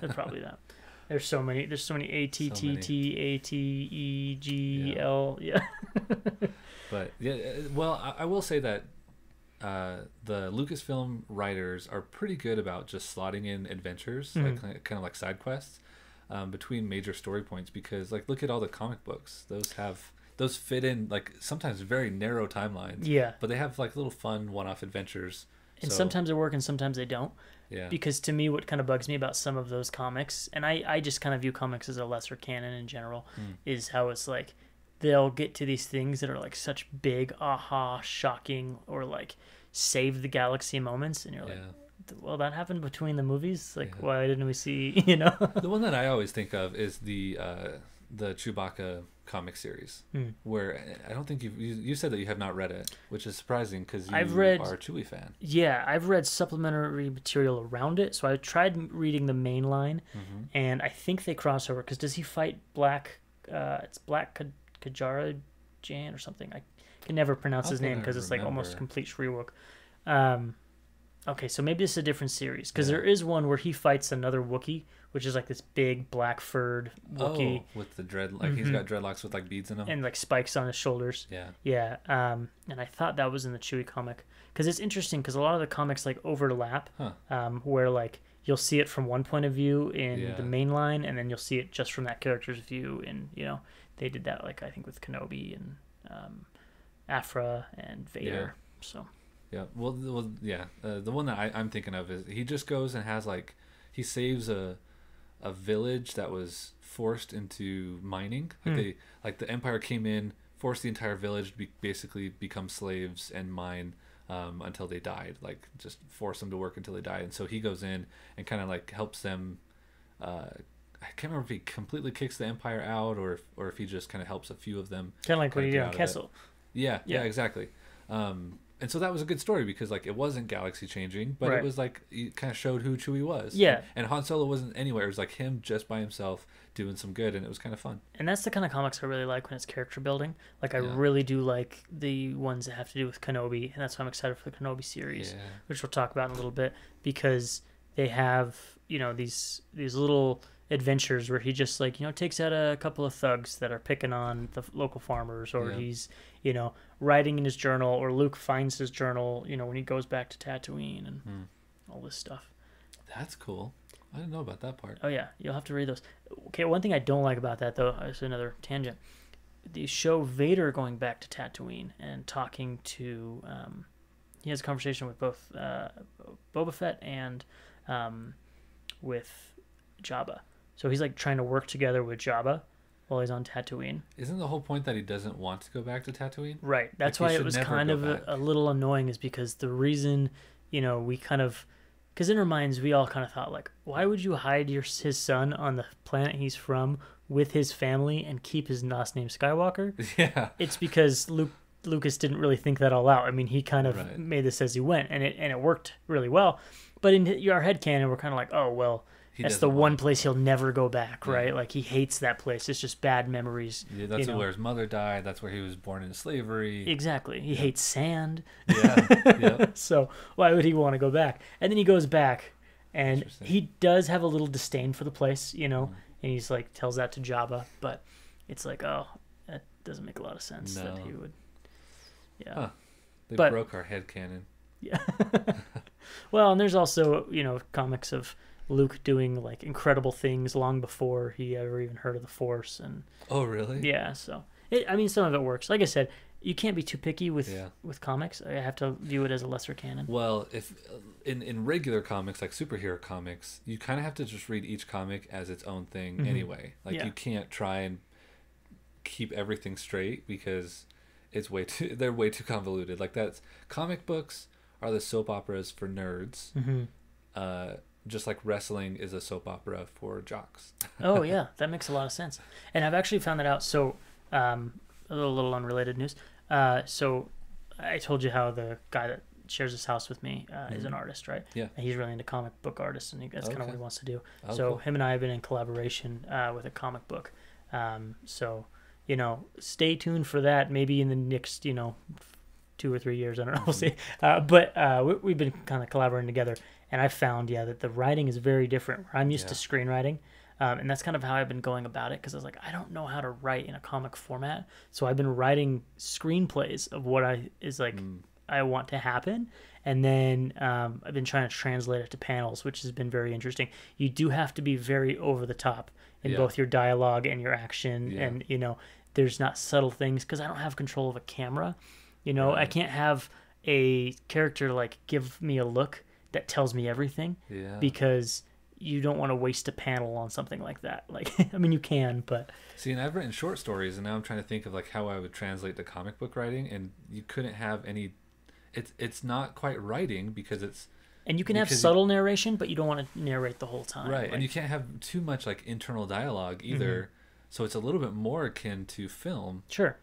They're probably that. There's so many. There's so many A T T T A T E G Yeah. L. Yeah. But yeah, uh, well, I, I will say that uh, the Lucasfilm writers are pretty good about just slotting in adventures, like Mhm. kind of like side quests, um, between major story points. Because like, look at all the comic books; those have those fit in like sometimes very narrow timelines, Yeah. but they have like little fun one-off adventures. And So, sometimes they work and sometimes they don't. yeah, Because to me, what kind of bugs me about some of those comics, and I, I just kind of view comics as a lesser canon in general, Hmm. is how it's like they'll get to these things that are like such big, aha, shocking, or like save the galaxy moments. And you're like, yeah. Well, that happened between the movies. Like, Yeah. why didn't we see, you know? the one that I always think of is the uh, the Chewbacca comic series, Hmm. where I don't think you've, you you said that you have not read it, which is surprising because you I've read- are a Chewie fan. Yeah, I've read supplementary material around it. So I tried reading the main line, Mm-hmm. and I think they cross over. Because does he fight Black? Uh, it's Black Ka- Kajara Jan or something. I can never pronounce How his name because it's like almost complete Shyriiwook. Um, okay, so maybe it's a different series because Yeah. there is one where he fights another Wookiee, which is like this big black furred Wookiee Oh, with the dread, like he's Mhm. got dreadlocks with like beads in them. and like spikes on his shoulders. yeah, Yeah, um, and I thought that was in the Chewie comic because it's interesting because a lot of the comics like overlap, Huh. um, where like you'll see it from one point of view in Yeah. the main line, and then you'll see it just from that character's view. And you know, they did that like I think with Kenobi and um, Aphra and Vader. So yeah. Well, well, yeah. Uh, the one that I, I'm thinking of is he just goes and has like he saves a a village that was forced into mining. Like Hmm. they like the Empire came in, forced the entire village to be, basically become slaves and mine. Um, until they died, like just force them to work until they died, and so he goes in and kind of like helps them uh, I can't remember if he completely kicks the Empire out or if, or if he just kind of helps a few of them. kind of like what he did on out of it. Kessel. Yeah, yeah, Yeah. exactly. Um, and so that was a good story because like it wasn't galaxy changing, but Right. it was like it kind of showed who Chewie was. Yeah. And, Han Solo wasn't anywhere. It was like him just by himself doing some good, and it was kind of fun. And that's the kind of comics I really like when it's character building. Like I Yeah. really do like the ones that have to do with Kenobi, and that's why I'm excited for the Kenobi series. Yeah. which we'll talk about in a little bit because they have you know these these little adventures where he just like you know takes out a couple of thugs that are picking on the local farmers or Yeah. he's you know writing in his journal or Luke finds his journal you know when he goes back to Tatooine and Hmm. all this stuff. That's cool. I didn't know about that part. Oh yeah, you'll have to read those. Okay, one thing I don't like about that though is another tangent. They show Vader going back to Tatooine and talking to. Um, he has a conversation with both uh, Boba Fett and um, with Jabba. So he's like trying to work together with Jabba while he's on Tatooine. Isn't the whole point that he doesn't want to go back to Tatooine? Right. That's he why it was kind of a, a little annoying, is because the reason, you know, we kind of, because in our minds we all kind of thought like, why would you hide your his son on the planet he's from with his family and keep his last name Skywalker? yeah. it's because Luke Lucas didn't really think that all out. I mean, he kind of Right. made this as he went, and it and it worked really well. But in our head canon, we're kind of like, oh well, He that's the one place he'll never go back, Yeah. right? Like he hates that place. It's just bad memories. Yeah, that's you know. where his mother died. That's where he was born in slavery. Exactly. He hates sand. yeah. yeah. so why would he want to go back? And then he goes back, and he does have a little disdain for the place, you Mm. know. And he's like tells that to Jabba, but it's like, oh, that doesn't make a lot of sense that he would. Yeah. Huh. They But- broke our head canon. Yeah. well, and there's also, you know, comics of Luke doing like incredible things long before he ever even heard of the Force, and Oh, really? yeah, so it, I mean, some of it works. Like I said, you can't be too picky with Yeah. with comics. I have to view it as a lesser canon. Well, if in in regular comics like superhero comics, you kind of have to just read each comic as its own thing anyway. Like Mm-hmm. Yeah. you can't try and keep everything straight because it's way too they're way too convoluted. Like that's comic books are the soap operas for nerds. hmm Uh just like wrestling is a soap opera for jocks. oh yeah, that makes a lot of sense. And I've actually found that out. So, um, a little, little unrelated news. Uh, so, I told you how the guy that shares his house with me uh, is an artist, right? Mm-hmm. Yeah. And he's really into comic book artists, and he, that's kind of what he wants to do. Oh, so cool. him and I have been in collaboration uh, with a comic book. Um, so you know, stay tuned for that. Maybe in the next, you know, two or three years. I don't know. We'll see. Uh, but uh, we, we've been kind of collaborating together, and I found yeah that the writing is very different. I'm used to screenwriting. Um, and that's kind of how I've been going about it because I was like, I don't know how to write in a comic format, so I've been writing screenplays of what I is like I want to happen, and then um, I've been trying to translate it to panels, which has been very interesting. You do have to be very over the top in Yeah. both your dialogue and your action, Yeah. and you know, there's not subtle things because I don't have control of a camera. You know, I can't have a character like give me a look that tells me everything Yeah. because you don't want to waste a panel on something like that. Like, I mean, you can, but See, and I've written short stories, and now I'm trying to think of like how I would translate to comic book writing, and you couldn't have any. It's it's not quite writing because it's and you can have Because you- subtle narration, but you don't want to narrate the whole time. right, like- and you can't have too much like internal dialogue either. Mm-hmm. So it's a little bit more akin to film, sure.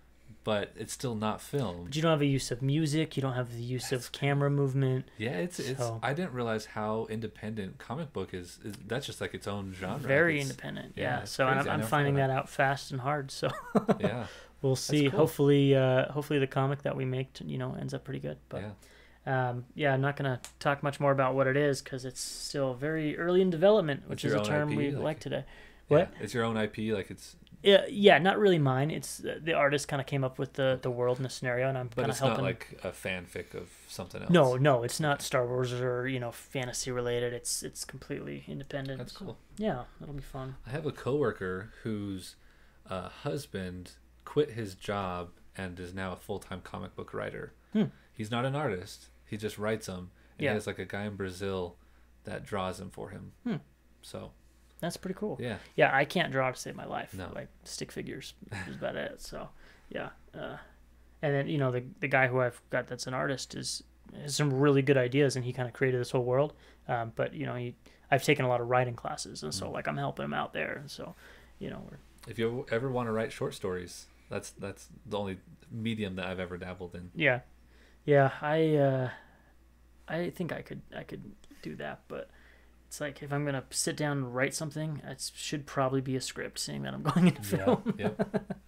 But it's still not film. But you don't have a use of music. You don't have the use of camera movement. Yeah, it's it's. So- I didn't realize how independent comic book is. is that's just like its own genre. Very It's- independent. yeah, Yeah. So. I'm, I'm finding that out fast and hard. So Yeah, we'll see. cool. Hopefully, uh, hopefully the comic that we make, you know, ends up pretty good. But yeah. um, yeah, I'm not gonna talk much more about what it is because it's still very early in development, which is a term IP, we like- like today. Yeah, What? It's your own IP. Like it's, Yeah, yeah, not really mine. It's uh, the artist kind of came up with the the world and the scenario, and I'm kind of it's helping. not like a fanfic of something else. no, no, it's not Star Wars or you know fantasy related. It's it's completely independent. that's so, cool. Yeah, it'll be fun. I have a coworker whose uh, husband quit his job and is now a full time comic book writer. Hmm. He's not an artist. He just writes them. And Yeah. he has like a guy in Brazil that draws them for him. Hmm. So That's pretty cool. yeah, Yeah, I can't draw to save my life. No. Like stick figures is about it. So yeah. Uh, and then you know the the guy who I've got that's an artist is has some really good ideas, and he kind of created this whole world. Um, but you know he I've taken a lot of writing classes, and Mm. so like I'm helping him out there. And so you know we're if you ever want to write short stories, that's that's the only medium that I've ever dabbled in. yeah yeah I uh, I think I could I could do that, but. It's like if I'm gonna sit down and write something, it should probably be a script, seeing that I'm going into film. yep.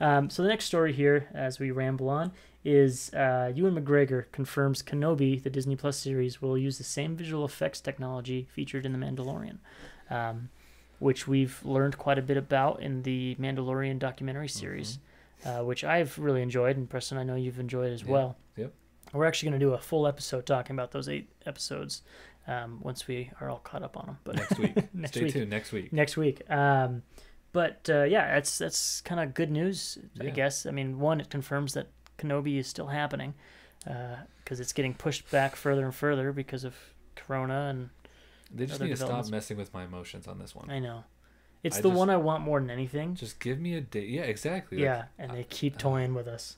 Um, so the next story here, as we ramble on, is uh, Ewan McGregor confirms Kenobi, the Disney Plus series, will use the same visual effects technology featured in The Mandalorian, um, which we've learned quite a bit about in the Mandalorian documentary series, uh, which I've really enjoyed, and Preston, I know you've enjoyed as Yeah. well. Yep. We're actually going to do a full episode talking about those eight episodes um, once we are all caught up on them. But Next week. Next Stay week. tuned next week. next week. Um, but uh, yeah, that's that's kind of good news, I guess. I mean, one, it confirms that Kenobi is still happening because it's getting pushed back further and further because of Corona, and They just need to stop messing with my emotions on this one. I know it's I the just- one I want more than anything. Just give me a date. Yeah, exactly. Like, yeah, and they keep toying with us.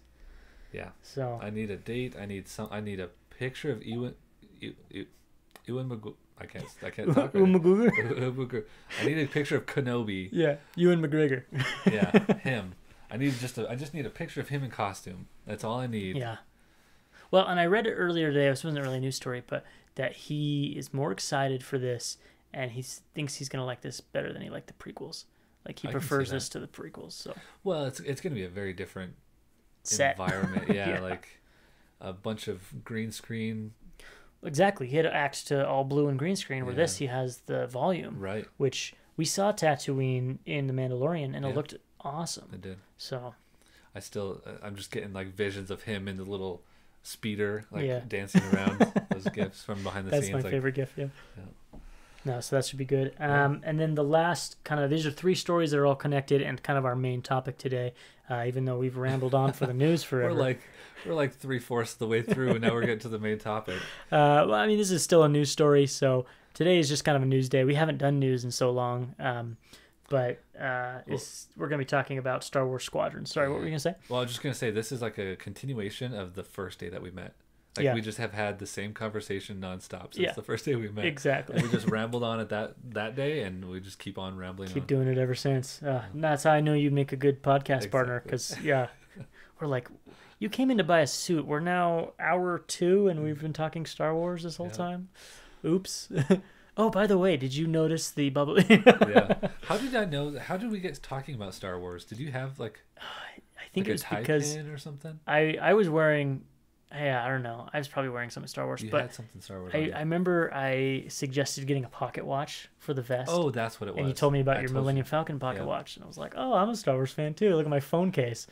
yeah. So I need a date. I need some. I need a picture of Ewan. Ewan, Ewan McGregor. I can't. I can't talk. right? Ewan McGregor. I need a picture of Kenobi. yeah, Ewan McGregor. Yeah, him. I need just a. I just need a picture of him in costume. That's all I need. Yeah. Well, and I read it earlier today. This wasn't really a news story, but that he is more excited for this, and he thinks he's gonna like this better than he liked the prequels. Like he I prefers this to the prequels. So Well, it's it's gonna be a very different set environment. Yeah, Yeah. like a bunch of green screen. Exactly. He had axed to all blue and green screen. Where this, he has the volume, Right. which we saw Tatooine in the Mandalorian, and it looked awesome. It did. So I still. uh, I'm just getting like visions of him in the little speeder, like Yeah. dancing around. those gifts from behind the that's scenes. That's my like, favorite gift. Yeah. Yeah. No, so that should be good. Um, and then the last kind of these are three stories that are all connected and kind of our main topic today. Uh, even though we've rambled on for the news forever, We're like we're like three fourths of the way through, and now we're getting to the main topic. Uh, well, I mean, this is still a news story, so today is just kind of a news day. We haven't done news in so long, um, but uh, it's, we're going to be talking about Star Wars Squadron. Sorry, what were you going to say? Well, I'm just gonna say this is like a continuation of the first day that we met. Like Yeah. we just have had the same conversation nonstop since Yeah. the first day we met. Exactly. And we just rambled on it that that day, and we just keep on rambling Keep on. doing it ever since. Uh, that's how I know you make a good podcast partner because, yeah, we're like, You came in to buy a suit. We're now hour two, and we've been talking Star Wars this whole Yeah. time. Oops. oh, by the way, did you notice the bubble? yeah. How did I know? How did we get talking about Star Wars? Did you have like, I think like it was because or something? I I was wearing. Yeah, I don't know. I was probably wearing something Star Wars, You but had something Star Wars. I. I remember I suggested getting a pocket watch for the vest. oh, that's what it was. and you told me about I your told you. Millennium Falcon pocket Yeah. watch, and I was like, "Oh, I'm a Star Wars fan too. Look at my phone case."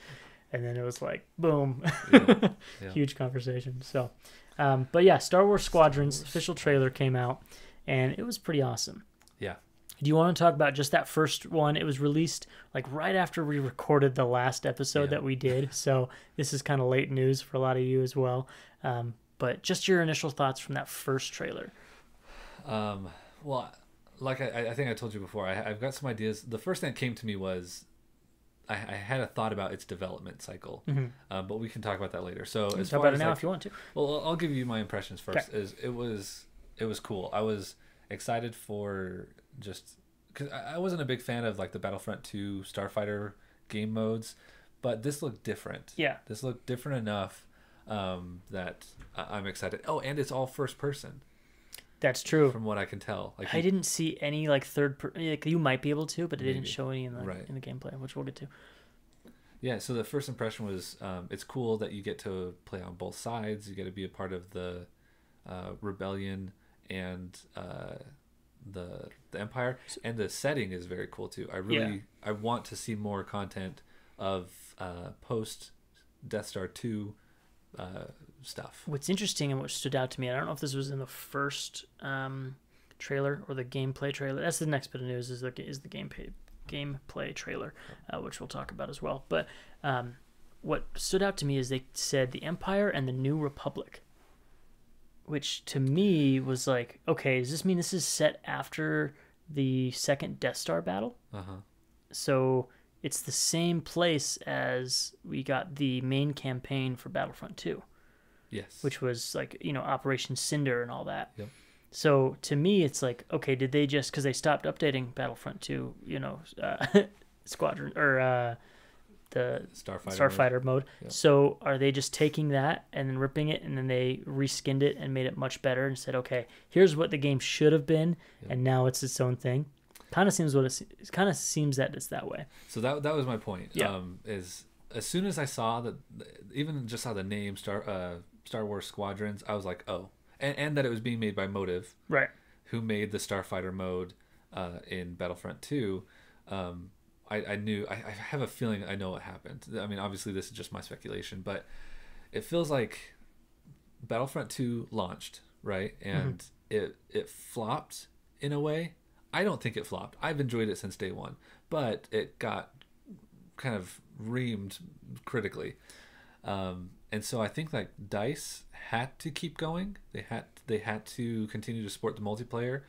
And then it was like, boom, Yeah. Yeah. huge conversation. So, um, but yeah, Star Wars Squadrons Wars. official trailer came out, and it was pretty awesome. Yeah. Do you want to talk about just that first one? It was released like right after we recorded the last episode Yeah. that we did, so this is kind of late news for a lot of you as well. Um, but just your initial thoughts from that first trailer. Um, well, like I, I think I told you before, I, I've got some ideas. The first thing that came to me was I, I had a thought about its development cycle, um, but we can talk about that later. So as Talk far about it now like, if you want to. well, I'll- I'll give you my impressions first. Is it was it was cool. I was excited for just because I wasn't a big fan of like the Battlefront 2 Starfighter game modes, but this looked different. Yeah. This looked different enough um, that I'm excited. Oh, and it's all first person That's true. from what I can tell. Like I you- didn't see any like third. Per- like you might be able to, but it didn't show any in the Right. in the gameplay, which we'll get to. Yeah, so the first impression was um, it's cool that you get to play on both sides. You get to be a part of the uh, rebellion and uh, the the empire, and the setting is very cool too. I really I want to see more content of uh, post Death Star two uh, stuff. What's interesting and what stood out to me, I don't know if this was in the first um, trailer or the gameplay trailer. That's the next bit of news is the is the gameplay gameplay trailer, uh, which we'll talk about as well. But um, what stood out to me is they said the Empire and the New Republic, which to me was like, okay, does this mean this is set after the second Death Star battle? Uh huh. So it's the same place as we got the main campaign for Battlefront 2 Yes. which was like you know Operation Cinder and all that. Yep. So to me, it's like okay, did they just because they stopped updating Battlefront 2, you know, uh, Squadron or uh, the Starfighter. mode. Starfighter mode. Yep. So are they just taking that and then ripping it and then they reskinned it and made it much better and said, okay, here's what the game should have been, Yep. and now it's its own thing. Kind of seems what it, it kind of seems that it's that way. So that that was my point. Yeah. Um, is as soon as I saw that, even just saw the name Star uh, Star Wars Squadrons, I was like, oh, and, and that it was being made by Motive, Right. who made the Starfighter mode uh, in Battlefront Two. Um, I, I knew I, I have a feeling I know what happened. I mean, obviously this is just my speculation, but it feels like Battlefront Two launched right, and it it flopped in a way. I don't think it flopped. I've enjoyed it since day one, but it got kind of reamed critically. Um, and so I think like Dice had to keep going. They had they had to continue to support the multiplayer,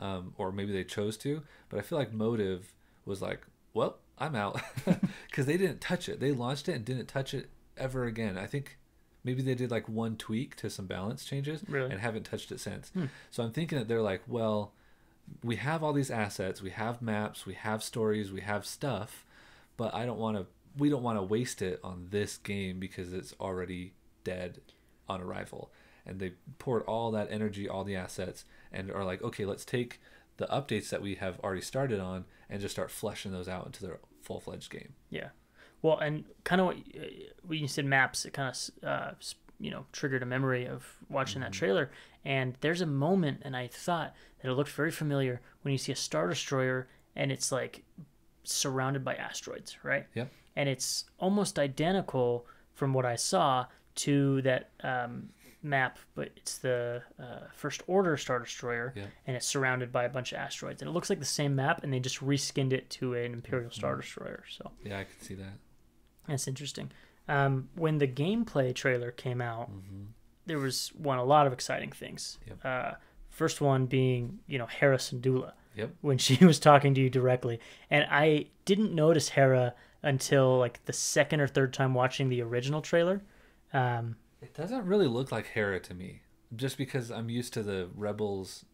um, or maybe they chose to. But I feel like Motive was like, well, I'm out because they didn't touch it. They launched it and didn't touch it ever again. I think maybe they did like one tweak to some balance changes Really? and haven't touched it since. Hmm. So I'm thinking that they're like, well, we have all these assets, we have maps, we have stories, we have stuff, but I don't want to. We don't want to waste it on this game because it's already dead on arrival. And they poured all that energy, all the assets, and are like, okay, let's take the updates that we have already started on and just start fleshing those out into their full fledged game. Yeah. Well, and kind of what uh, when you said maps, it kind of uh, you know triggered a memory of watching that trailer. And there's a moment, and I thought that it looked very familiar when you see a star destroyer and it's like surrounded by asteroids, right? Yeah. And it's almost identical from what I saw to that um, map, but it's the uh, First Order Star Destroyer, Yeah. and it's surrounded by a bunch of asteroids. And it looks like the same map, and they just reskinned it to an Imperial Star Destroyer. So Yeah, I could see that. that's interesting. Um, when the gameplay trailer came out, Mm-hmm. there was one a lot of exciting things. Yep. Uh, first one being you know Hera Syndulla Yep. when she was talking to you directly, and I didn't notice Hera until like the second or third time watching the original trailer. Um, It doesn't really look like Hera to me, just because I'm used to the Rebels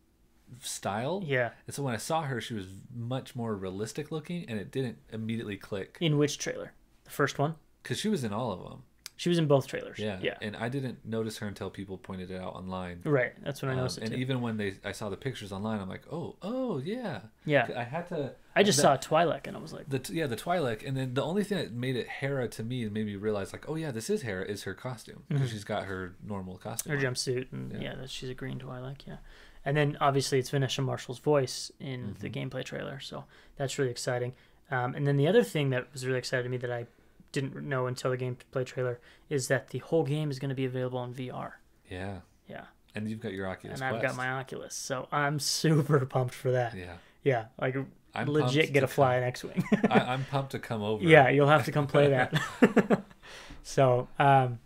style. yeah, And so when I saw her, she was much more realistic looking, and it didn't immediately click in which trailer? The first one. because she was in all of them. She was in both trailers. Yeah, Yeah. And I didn't notice her until people pointed it out online. Right. That's when I Um, noticed it and too. even when they, I saw the pictures online, I'm like, oh, oh yeah. yeah. I had to. I just that- saw Twi'lek and I was like, the yeah the Twi'lek, and then the only thing that made it Hera to me and made me realize like, oh yeah, this is Hera is her costume because she's got her normal costume. Mm-hmm. her on. jumpsuit and Yeah. yeah, that she's a green Twi'lek. Yeah. And then obviously it's Vanessa Marshall's voice in the Mm-hmm. gameplay trailer, so that's really exciting. Um, and then the other thing that was really exciting to me that I didn't know until the gameplay trailer is that the whole game is going to be available in VR. Yeah, Yeah. and you've got your Oculus and I've Quest. got my Oculus, so I'm super pumped for that. Yeah, Yeah, like I'm legit get a fly an X-wing. I, I'm pumped to come over. yeah, you'll have to come play that. so, um,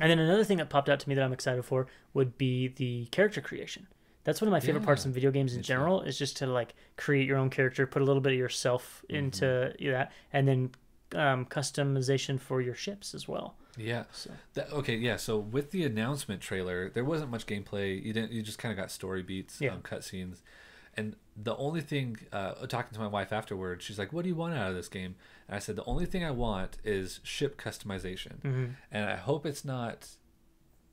and then another thing that popped out to me that I'm excited for would be the character creation. That's one of my favorite parts Yeah. in video games in general is just to like create your own character, put a little bit of yourself Mm-hmm. into that, and then um, customization for your ships as well. yeah. So That, okay, yeah. So with the announcement trailer, there wasn't much gameplay. You didn't. You just kind of got story beats, Yeah. um, cutscenes, and the only thing, uh, talking to my wife afterwards, she's like, "What do you want out of this game?" And I said, "The only thing I want is ship customization, Mm-hmm. and I hope it's not."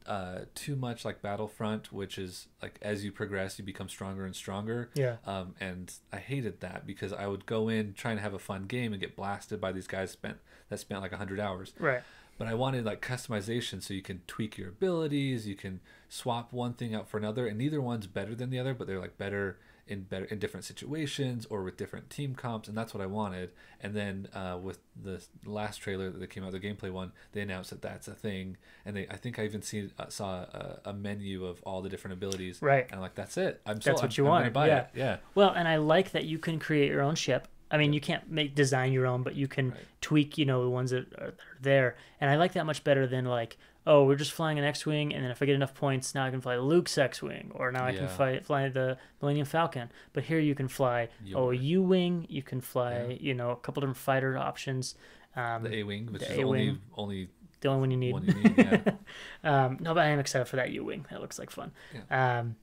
Uh, too much like Battlefront, which is like as you progress, you become stronger and stronger. Yeah. Um, and I hated that because I would go in trying to have a fun game and get blasted by these guys spent that spent like hundred hours right, but I wanted like customization so you can tweak your abilities, you can swap one thing out for another, and neither one's better than the other, but they're like better in better in different situations or with different team comps, and that's what I wanted. And then uh, with the last trailer that came out, the gameplay one, they announced that that's a thing, and they I think I even seen uh, saw a, a menu of all the different abilities. Right. And I'm like, that's it. I'm That's so, what I'm, you I'm gonna Buy yeah. It. Yeah. Well, and I like that you can create your own ship. I mean, you can't make design your own, but you can Right. tweak, you know, the ones that are there. And I like that much better than like, oh, we're just flying an X-wing, and then if I get enough points, now I can fly Luke's X-wing, or now I can fly fly the Millennium Falcon. But here you can fly oh a Your- U-wing, you can fly, Yeah. you know, a couple different fighter options. Um, The A wing, which the is only A-wing. only the only one you need. one you need. Yeah. Um, no, but I am excited for that U wing. That looks like fun. Um,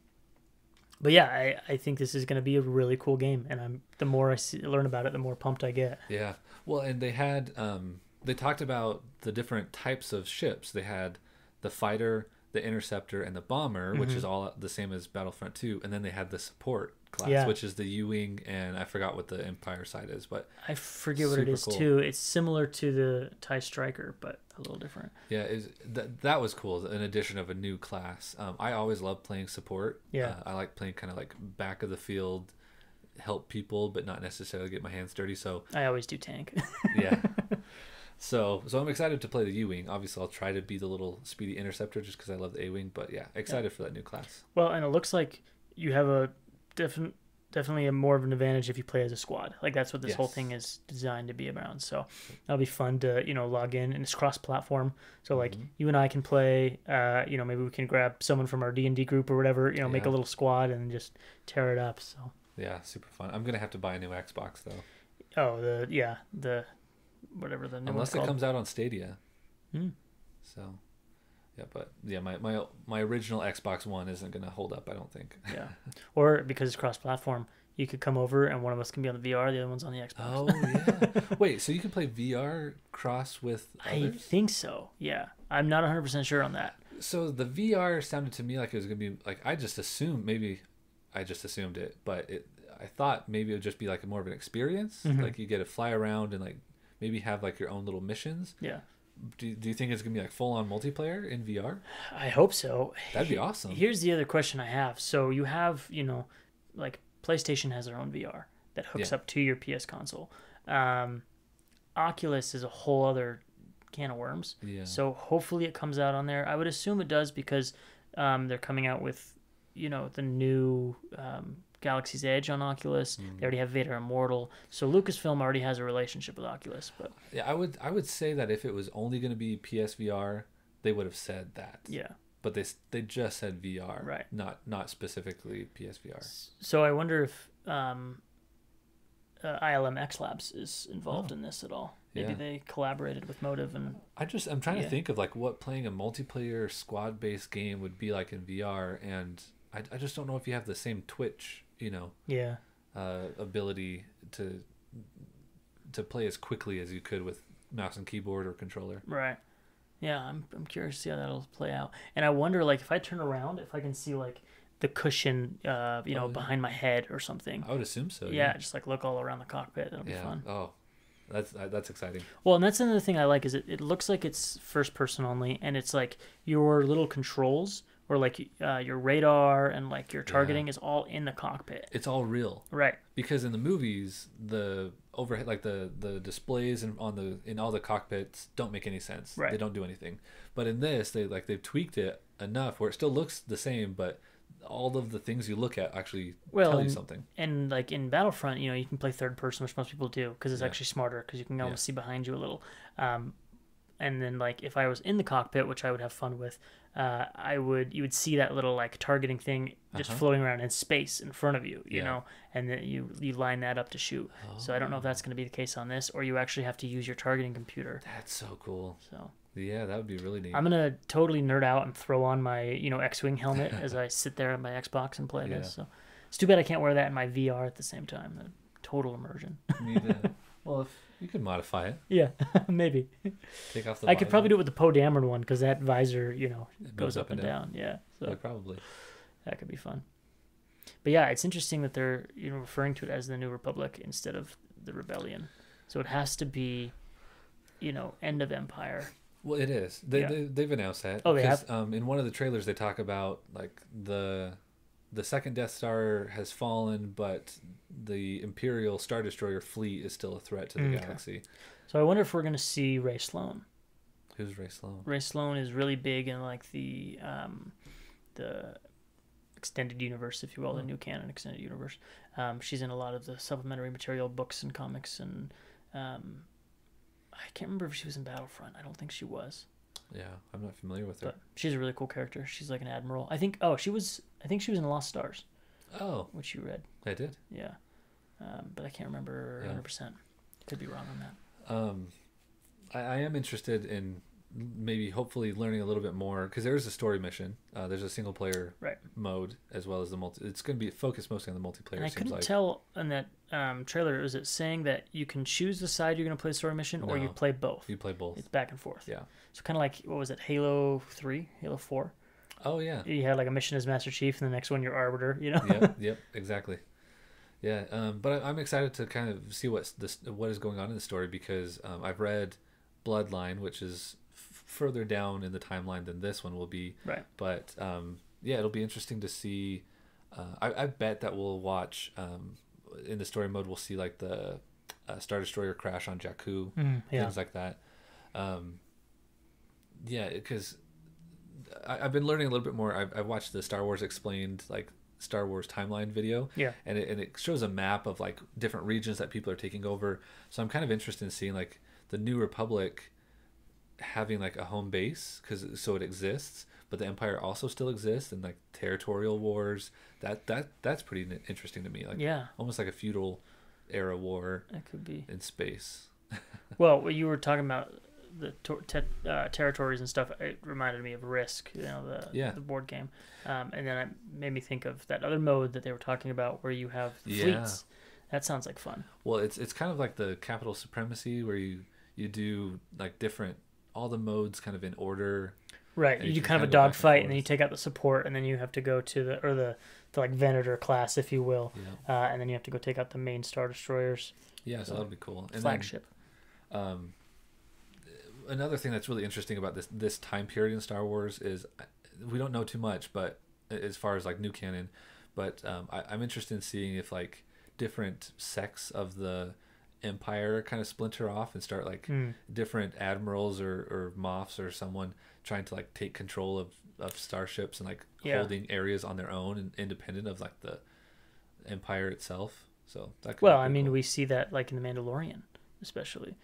but yeah, I, I think this is going to be a really cool game, and I'm the more I see, learn about it, the more pumped I get. Yeah. Well, and they had um they talked about the different types of ships. They had the fighter, the interceptor, and the bomber, which Mm-hmm. is all the same as Battlefront 2, and then they had the support class, Yeah. which is the U-wing and I forgot what the Empire side is, but I forget what it is cool. too. It's similar to the Tie Striker, but a little different. yeah, is that that was cool. An addition of a new class. Um, I always love playing support. Yeah. Uh, I like playing kind of like back of the field, help people, but not necessarily get my hands dirty. So I always do tank. yeah. So, so I'm excited to play the U-wing. Obviously, I'll try to be the little speedy interceptor just because I love the A-wing. But yeah, excited for that new class. well, and it looks like you have a different, definitely a more of an advantage if you play as a squad. Like that's what this whole thing is designed to be around. So that'll be fun to you know log in, and it's cross-platform. So like Mm-hmm. you and I can play. Uh, you know maybe we can grab someone from our D and D group or whatever. You know make a little squad and just tear it up. So Yeah, super fun. I'm gonna have to buy a new Xbox though, oh the yeah the whatever the new unless it comes out on Stadia. Hmm. So, yeah, but yeah, my my my original Xbox One isn't gonna hold up. I don't think. yeah, or because it's cross-platform, you could come over and one of us can be on the VR, the other one's on the Xbox. Oh yeah. Wait, so you can play VR cross with I think so. Yeah, I'm not 100 percent sure on that. So the VR sounded to me like it was gonna be like I just assumed maybe I just assumed it, but it I thought maybe it would just be like more of an experience. Mhm. Like you get to fly around and like maybe have like your own little missions. Yeah, Do, do you think it's gonna be like full on multiplayer in VR? I hope so. That'd be awesome. Here's the other question I have. So you have, you know, like PlayStation has their own VR that hooks Yeah. up to your PS console. Um, Oculus is a whole other can of worms. Yeah. So hopefully it comes out on there. I would assume it does because um, they're coming out with, you know, the new um, Galaxy's Edge on Oculus. Mm. They already have Vader Immortal. So Lucasfilm already has a relationship with Oculus. But Yeah, I would I would say that if it was only gonna be PSVR, they would have said that. yeah. But they they just said VR, Right. Not not specifically PSVR. So I wonder if um, uh, ILM X Labs is involved in this at all. Maybe Oh. Yeah. they collaborated with Motive and I just I'm trying Yeah. to think of like what playing a multiplayer squad based game would be like in VR, and I I just don't know if you have the same Twitch, you know, yeah, uh, ability to to play as quickly as you could with mouse and keyboard or controller. right. Yeah, I'm I'm curious to see how that'll play out. And I wonder, like, if I turn around, if I can see like the cushion, uh, you know, Oh, yeah. behind my head or something. I would assume so. yeah, just like look all around the cockpit. That'll be Yeah. fun. Oh, that's that's exciting. Well, and that's another thing I like is it, it looks like it's first person only, and it's like your little controls or like uh, your radar and like your targeting is all in the cockpit. It's all real Right. because in the movies, the overhead, like the the displays and on the in all the cockpits don't make any sense. Right. They don't do anything. But in this, they like they've tweaked it enough where it still looks the same, but all of the things you look at actually Well, tell you and- something. And like in Battlefront, you know, you can play third person, which most people do because it's Yeah. actually smarter because you can almost Yeah. see behind you a little. Um, and then like if I was in the cockpit, which I would have fun with, uh, I would you would see that little like targeting thing just Uh-huh. floating around in space in front of you, you Yeah. know, and then you you line that up to shoot. So I don't know if that's going to be the case on this, or you actually have to use your targeting computer. That's so cool. So Yeah, that would be really neat. I'm gonna totally nerd out and throw on my you know X-wing helmet as I sit there on my Xbox and play Yeah. this. So it's too bad I can't wear that in my VR at the same time. The total immersion. Well, if you could modify it, yeah, maybe. take off the. I could probably do it with the Poe Dameron one because that visor, you know, It goes moves up and down. Yeah, so Yeah, probably. that could be fun. But yeah, it's interesting that they're you know referring to it as the New Republic instead of the Rebellion. So it has to be, you know, end of Empire. Well, it is. They, Yeah. they they've announced that. Oh, they because, Um, in one of the trailers, they talk about like the the second Death Star has fallen, but the Imperial Star Destroyer fleet is still a threat to the Okay. galaxy. So I wonder if we're gonna see Rae Sloane. Who's Rae Sloane? Rae Sloane is really big in like the um, the extended universe, if you will, the Hmm. new canon extended universe. Um, she's in a lot of the supplementary material, books and comics, and um, I can't remember if she was in Battlefront. I don't think she was, Yeah, I'm not familiar with her. but she's a really cool character. She's like an admiral. I think. Oh, she was. I think she was in Lost Stars, Oh, which you read. I did. Yeah, um, but I can't remember Yeah. 100. percent Could be wrong on that. Um, I, I am interested in maybe hopefully learning a little bit more because there is a story mission. Uh, there's a single player Right. mode as well as the multi. It's going to be focused mostly on the multiplayer. And I couldn't like. tell in that um, trailer. Was it saying that you can choose the side you're going to play story mission, or you play both? You play both. It's back and forth. Yeah. So kind of like what was it, Halo Three, Halo Four? Oh yeah. You had like a mission as Master Chief, and the next one you're Arbiter. You know. yep, yep, exactly. Yeah, um, but I, I'm excited to kind of see what's this, what is going on in the story because um, I've read Bloodline, which is f- further down in the timeline than this one will be. Right. But um, yeah, it'll be interesting to see. Uh, I, I bet that we'll watch um, in the story mode. We'll see like the uh, Star Destroyer crash on Jakku, Mm, yeah. things like that. Um, yeah, because I've been learning a little bit more. I've, I've watched the Star Wars explained like Star Wars timeline video, Yeah. and it, and it shows a map of like different regions that people are taking over. So I'm kind of interested in seeing like the New Republic having like a home base because so it exists, but the Empire also still exists and like territorial wars. That that that's pretty interesting to me. Like Yeah. almost like a feudal era war That could be. in space. Well, you were talking about the te- uh, territories and stuff, it reminded me of Risk, you know, the Yeah. the board game, um, and then it made me think of that other mode that they were talking about where you have Yeah. fleets. That sounds like fun. Well, it's it's kind of like the capital supremacy where you you do like different all the modes kind of in order. Right. You do kind of a back and dogfight, and then you take out the support, and then you have to go to the or the the like Venator class, if you will, Yeah. uh, and then you have to go take out the main star destroyers Yeah, so So, that'll be cool. And then, flagship. um, another thing that's really interesting about this this time period in Star Wars is we don't know too much, but as far as like new canon, but um, I, I'm interested in seeing if like different sects of the empire kind of splinter off and start like Hmm. different admirals or, or moffs or someone trying to like take control of, of starships and like Yeah. holding areas on their own and independent of like the empire itself so that could be Well, I mean, cool. we see that like in the Mandalorian, especially.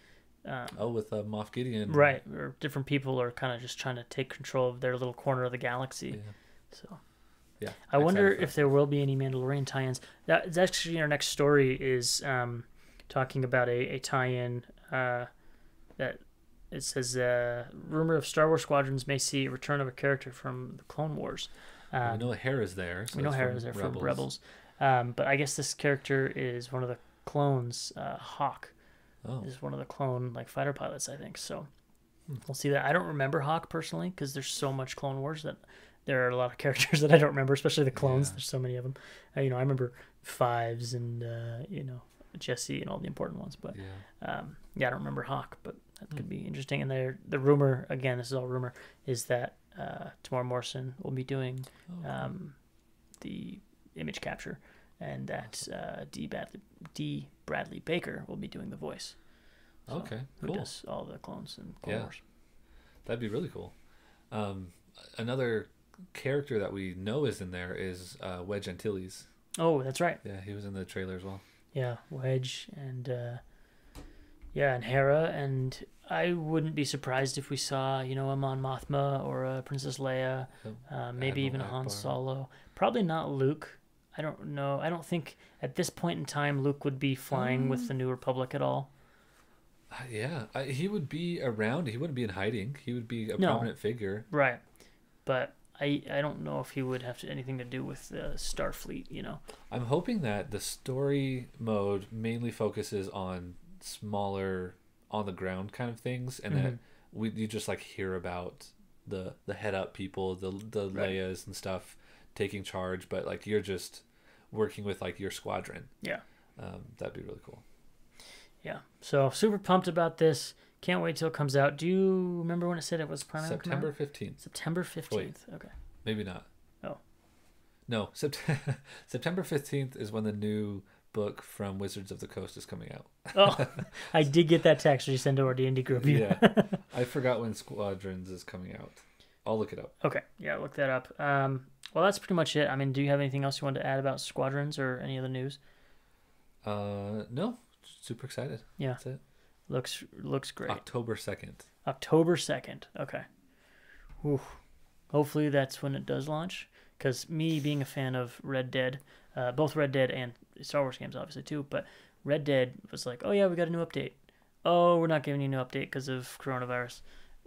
Um, oh with uh, moff gideon right, or different people are kind of just trying to take control of their little corner of the galaxy. yeah So yeah I wonder if there will be any Mandalorian tie-ins. That's actually our next story is um, talking about a, a tie-in uh, that it says uh, rumor of Star Wars squadrons may see a return of a character from the Clone Wars. Um, we know Hera's there so we know Hera's there from Rebels, um, but I guess this character is one of the clones. Uh, Hawk oh is one of the clone like fighter pilots, I think. So we'll see that. I don't remember Hawk personally because there's so much Clone Wars that there are a lot of characters that I don't remember, especially the clones. Yeah. There's so many of them. Uh, you know, I remember Fives and uh, you know Jesse and all the important ones, but Yeah. um, yeah, I don't remember Hawk, but that Hmm. could be interesting. And there, the rumor again, this is all rumor, is that uh, Temuera Morrison will be doing Oh, um, the image capture, and that uh, D. Bradley, D. Bradley Baker will be doing the voice. So, okay. Who does all the clones and Clone Yeah. Wars? That'd be really cool. Um, another character that we know is in there is uh, Wedge Antilles. Oh, that's right. Yeah, he was in the trailer as well. Yeah, Wedge and uh, yeah, and Hera, and I wouldn't be surprised if we saw you know a Mon Mothma or a Princess Leia, uh, maybe even a Han Solo. Probably not Luke. I don't know. I don't think at this point in time Luke would be flying Um, with the New Republic at all. Uh, yeah, I, he would be around. He wouldn't be in hiding. He would be a No. prominent figure. Right. But I I don't know if he would have to, anything to do with the Starfleet. You know. I'm hoping that the story mode mainly focuses on smaller, on the ground kind of things, and that Mhm. we you just like hear about the the head up people, the the Right. Leias and stuff taking charge, but like you're just working with like your squadron. Yeah. Um, that'd be really cool. Yeah. So super pumped about this. Can't wait till it comes out. Do you remember when it said it was planning to come out? September fifteenth, September fifteenth. Okay. maybe not. Oh. No, Sept- September fifteenth is when the new book from Wizards of the Coast is coming out. Oh, I did get that text you sent to our D and D group. Yeah, I forgot when Squadrons is coming out. I'll look it up. Okay. Yeah, look that up. Um. Well, that's pretty much it. I mean, do you have anything else you wanted to add about squadrons or any other news? Uh, no, super excited. Yeah. That's it. Looks looks great. October second. October second. Okay. Whew. Hopefully that's when it does launch. Because me being a fan of Red Dead, uh, both Red Dead and Star Wars games, obviously too, but Red Dead was like, oh yeah, we got a new update. Oh, we're not giving you a new update because of coronavirus.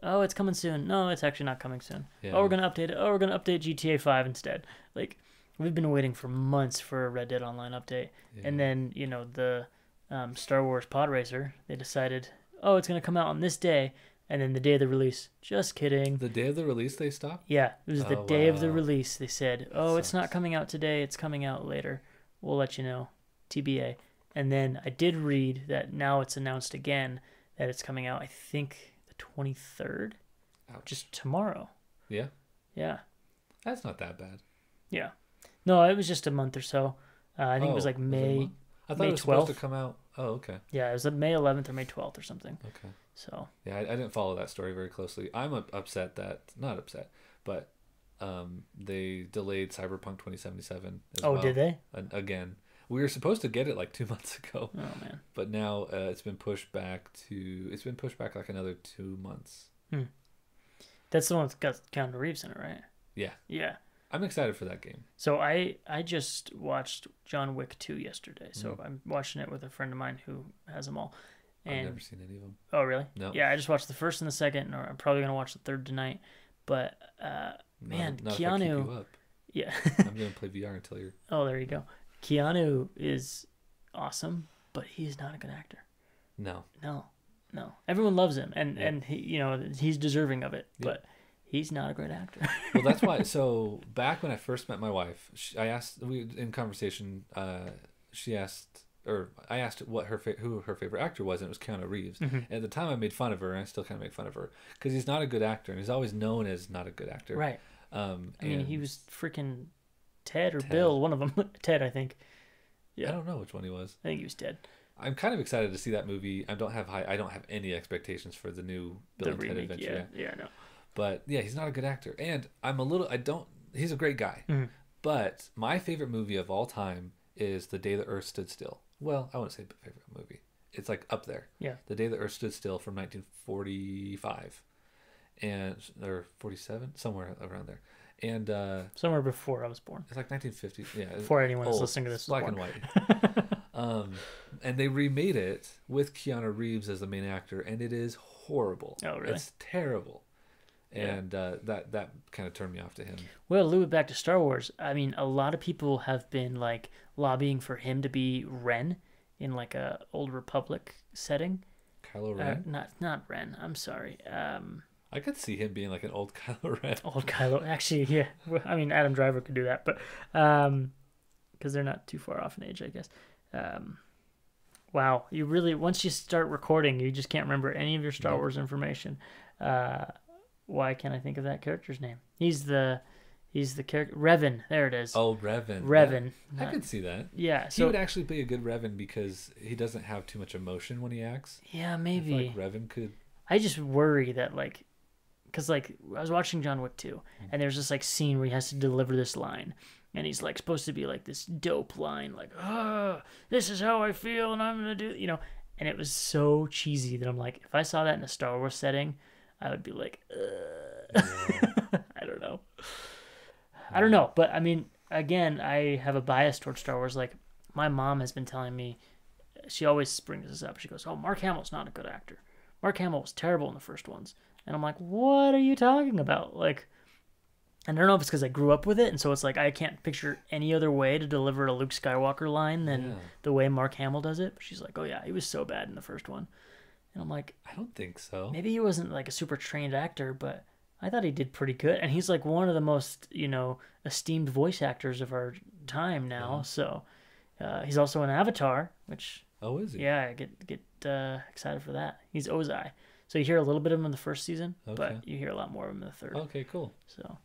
Oh, it's coming soon. No, it's actually not coming soon. Yeah. Oh, we're gonna update it. Oh, we're gonna update GTA Five instead. Like, we've been waiting for months for a Red Dead Online update, and then you know the um, Star Wars Pod Racer, they decided, oh, it's gonna come out on this day, and then the day of the release, just kidding. the day of the release they stopped. Yeah, it was the Oh, day of the release. They said, oh, it's not coming out today. It's coming out later. We'll let you know, TBA. And then I did read that now it's announced again that it's coming out. I think the twenty third, Ouch. just tomorrow. Yeah, Yeah. that's not that bad. Yeah. No, it was just a month or so. Uh, I think it was Oh, like May. month? I thought May it was supposed to come out. Oh, okay, Yeah, it was like May 11th or May 12th or something. okay. So Yeah, I, I didn't follow that story very closely. I'm up- upset that not upset, but um, they delayed Cyberpunk 2077. As oh, well. did they? And again, we were supposed to get it like two months ago, Oh man. but now uh, it's been pushed back to. It's been pushed back like another two months. That's the one that's got Keanu Reeves in it, right? Yeah, Yeah. I'm excited for that game. So I I just watched John Wick 2 yesterday. So Mm. I'm watching it with a friend of mine who has them all. I've never seen any of them. oh really? No. Yeah, I just watched the first and the second, or I'm probably gonna watch the third tonight. But uh, Man, not, not if I keep Keanu- yeah. I'm gonna play VR until you're. oh, there you go. Keanu is awesome, but he's not a good actor. No, No, no. Everyone loves him, and Yeah. and he, you know, he's deserving of it, Yeah. but he's not a great actor. well that's why so back when i first met my wife she, i asked we in conversation uh she asked or i asked what her fa- who her favorite actor was and it was keanu reeves Mm-hmm. at the time i made fun of her and i still kind of make fun of her because he's not a good actor and he's always known as not a good actor right. um I mean, he was freaking Ted or Ted. Bill, one of them. Ted, I think. Yeah. I don't know which one he was I think he was Ted. i'm kind of excited to see that movie i don't have high i don't have any expectations for the new bill the and ted adventure Yeah, yeah, I know. but yeah he's not a good actor and i'm a little i don't he's a great guy Mhm. but my favorite movie of all time is the day the earth stood still well i wouldn't say favorite movie it's like up there Yeah. the day the earth stood still from 1945 and or 47 somewhere around there and uh Somewhere before I was born. it's like 1950 yeah Before anyone is old. listening to this black and white um and they remade it with keanu reeves as the main actor and it is horrible Oh, really? it's terrible Yeah. and uh, that that kind of turned me off to him. Well, loop it back to Star Wars. I mean, a lot of people have been like lobbying for him to be Ren in like a old Republic setting, Kylo Uh, Ren. not not Ren. I'm sorry. Um, I could see him being like an old Kylo Ren. old Kylo. Actually, yeah. I mean, Adam Driver could do that, but um, because they're not too far off in age, I guess. Um, wow, you really once you start recording, you just can't remember any of your Star Nope. Wars information. Uh, why can't I think of that character's name? He's the he's the character Revan. There it is. Oh, Revan. Revan. Yeah, I could see that. yeah. he would actually be a good Revan because he doesn't have too much emotion when he acts. yeah, maybe. like Revan could. I just worry that like, cause like I was watching John Wick 2, Mm. and there's this like scene where he has to deliver this line, and he's like supposed to be like this dope line, like, "Ah, this is how I feel, and I'm gonna do," you know, and it was so cheesy that I'm like, if I saw that in a Star Wars setting, I would be like, Ugh. I don't know, I don't know, but I mean, again, I have a bias towards Star Wars. Like, my mom has been telling me, she always brings this up. She goes, "Oh, Mark Hamill's not a good actor." Mark Hamill was terrible in the first ones. And I'm like, what are you talking about? Like, and I don't know if it's because I grew up with it, and so it's like I can't picture any other way to deliver a Luke Skywalker line than Yeah. the way Mark Hamill does it. She's like, oh yeah, he was so bad in the first one, and I'm like, I don't think so. maybe he wasn't like a super trained actor, but I thought he did pretty good, and he's like one of the most you know esteemed voice actors of our time now. So uh, he's also an Avatar, which Oh, is he? yeah, I get get uh, excited for that. He's Ozai, so you hear a little bit of him in the first season, Okay. but you hear a lot more of him in the third. Okay, cool. So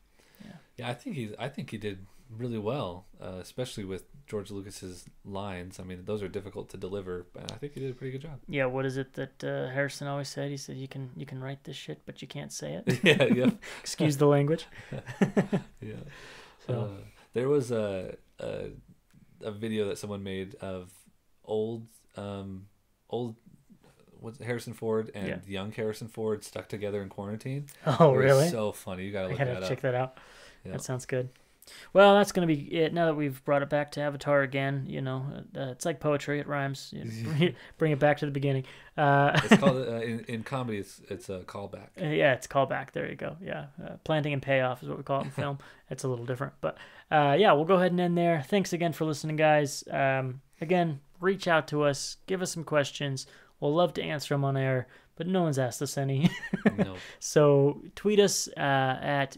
Yeah, yeah, I think he's. I think he did really well, uh, especially with George Lucas's lines. I mean, those are difficult to deliver, but I think he did a pretty good job. yeah, what is it that uh, Harrison always said? He said you can you can write this shit, but you can't say it. yeah, yeah, Excuse the language. yeah. So Uh, there was a, a a video that someone made of old um old what's Harrison Ford and Yeah. young Harrison Ford stuck together in quarantine. oh really? So funny. You gotta look I gotta that check up. that out. Yeah. That sounds good. Well, that's gonna be it. Now that we've brought it back to Avatar again, you know, uh, it's like poetry; it rhymes. Bring it back to the beginning. Uh, It's called uh, in in comedy. It's it's a callback. Uh, yeah, it's callback. There you go. Yeah, uh, planting and payoff is what we call it in film. It's a little different, but uh, yeah, we'll go ahead and end there. Thanks again for listening, guys. Um, again, reach out to us, give us some questions. We'll love to answer them on air, but no one's asked us any. no. so tweet us uh, at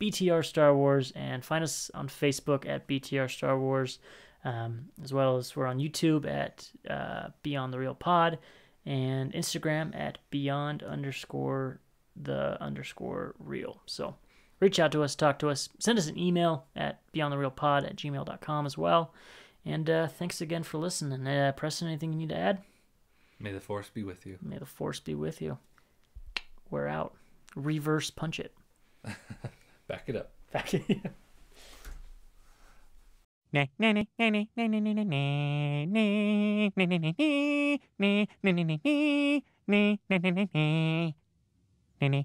BTR Star Wars and find us on Facebook at BTR Star Wars, um, as well as we're on YouTube at uh, Beyond the Reel Pod and Instagram at Beyond underscore the underscore reel. So reach out to us, talk to us, send us an email at beyondthereelpod at gmail.com as well. And uh, thanks again for listening. Uh, Preston, anything you need to add? May the force be with you. May the force be with you. We're out. Reverse punch it. Back it up. Back. it na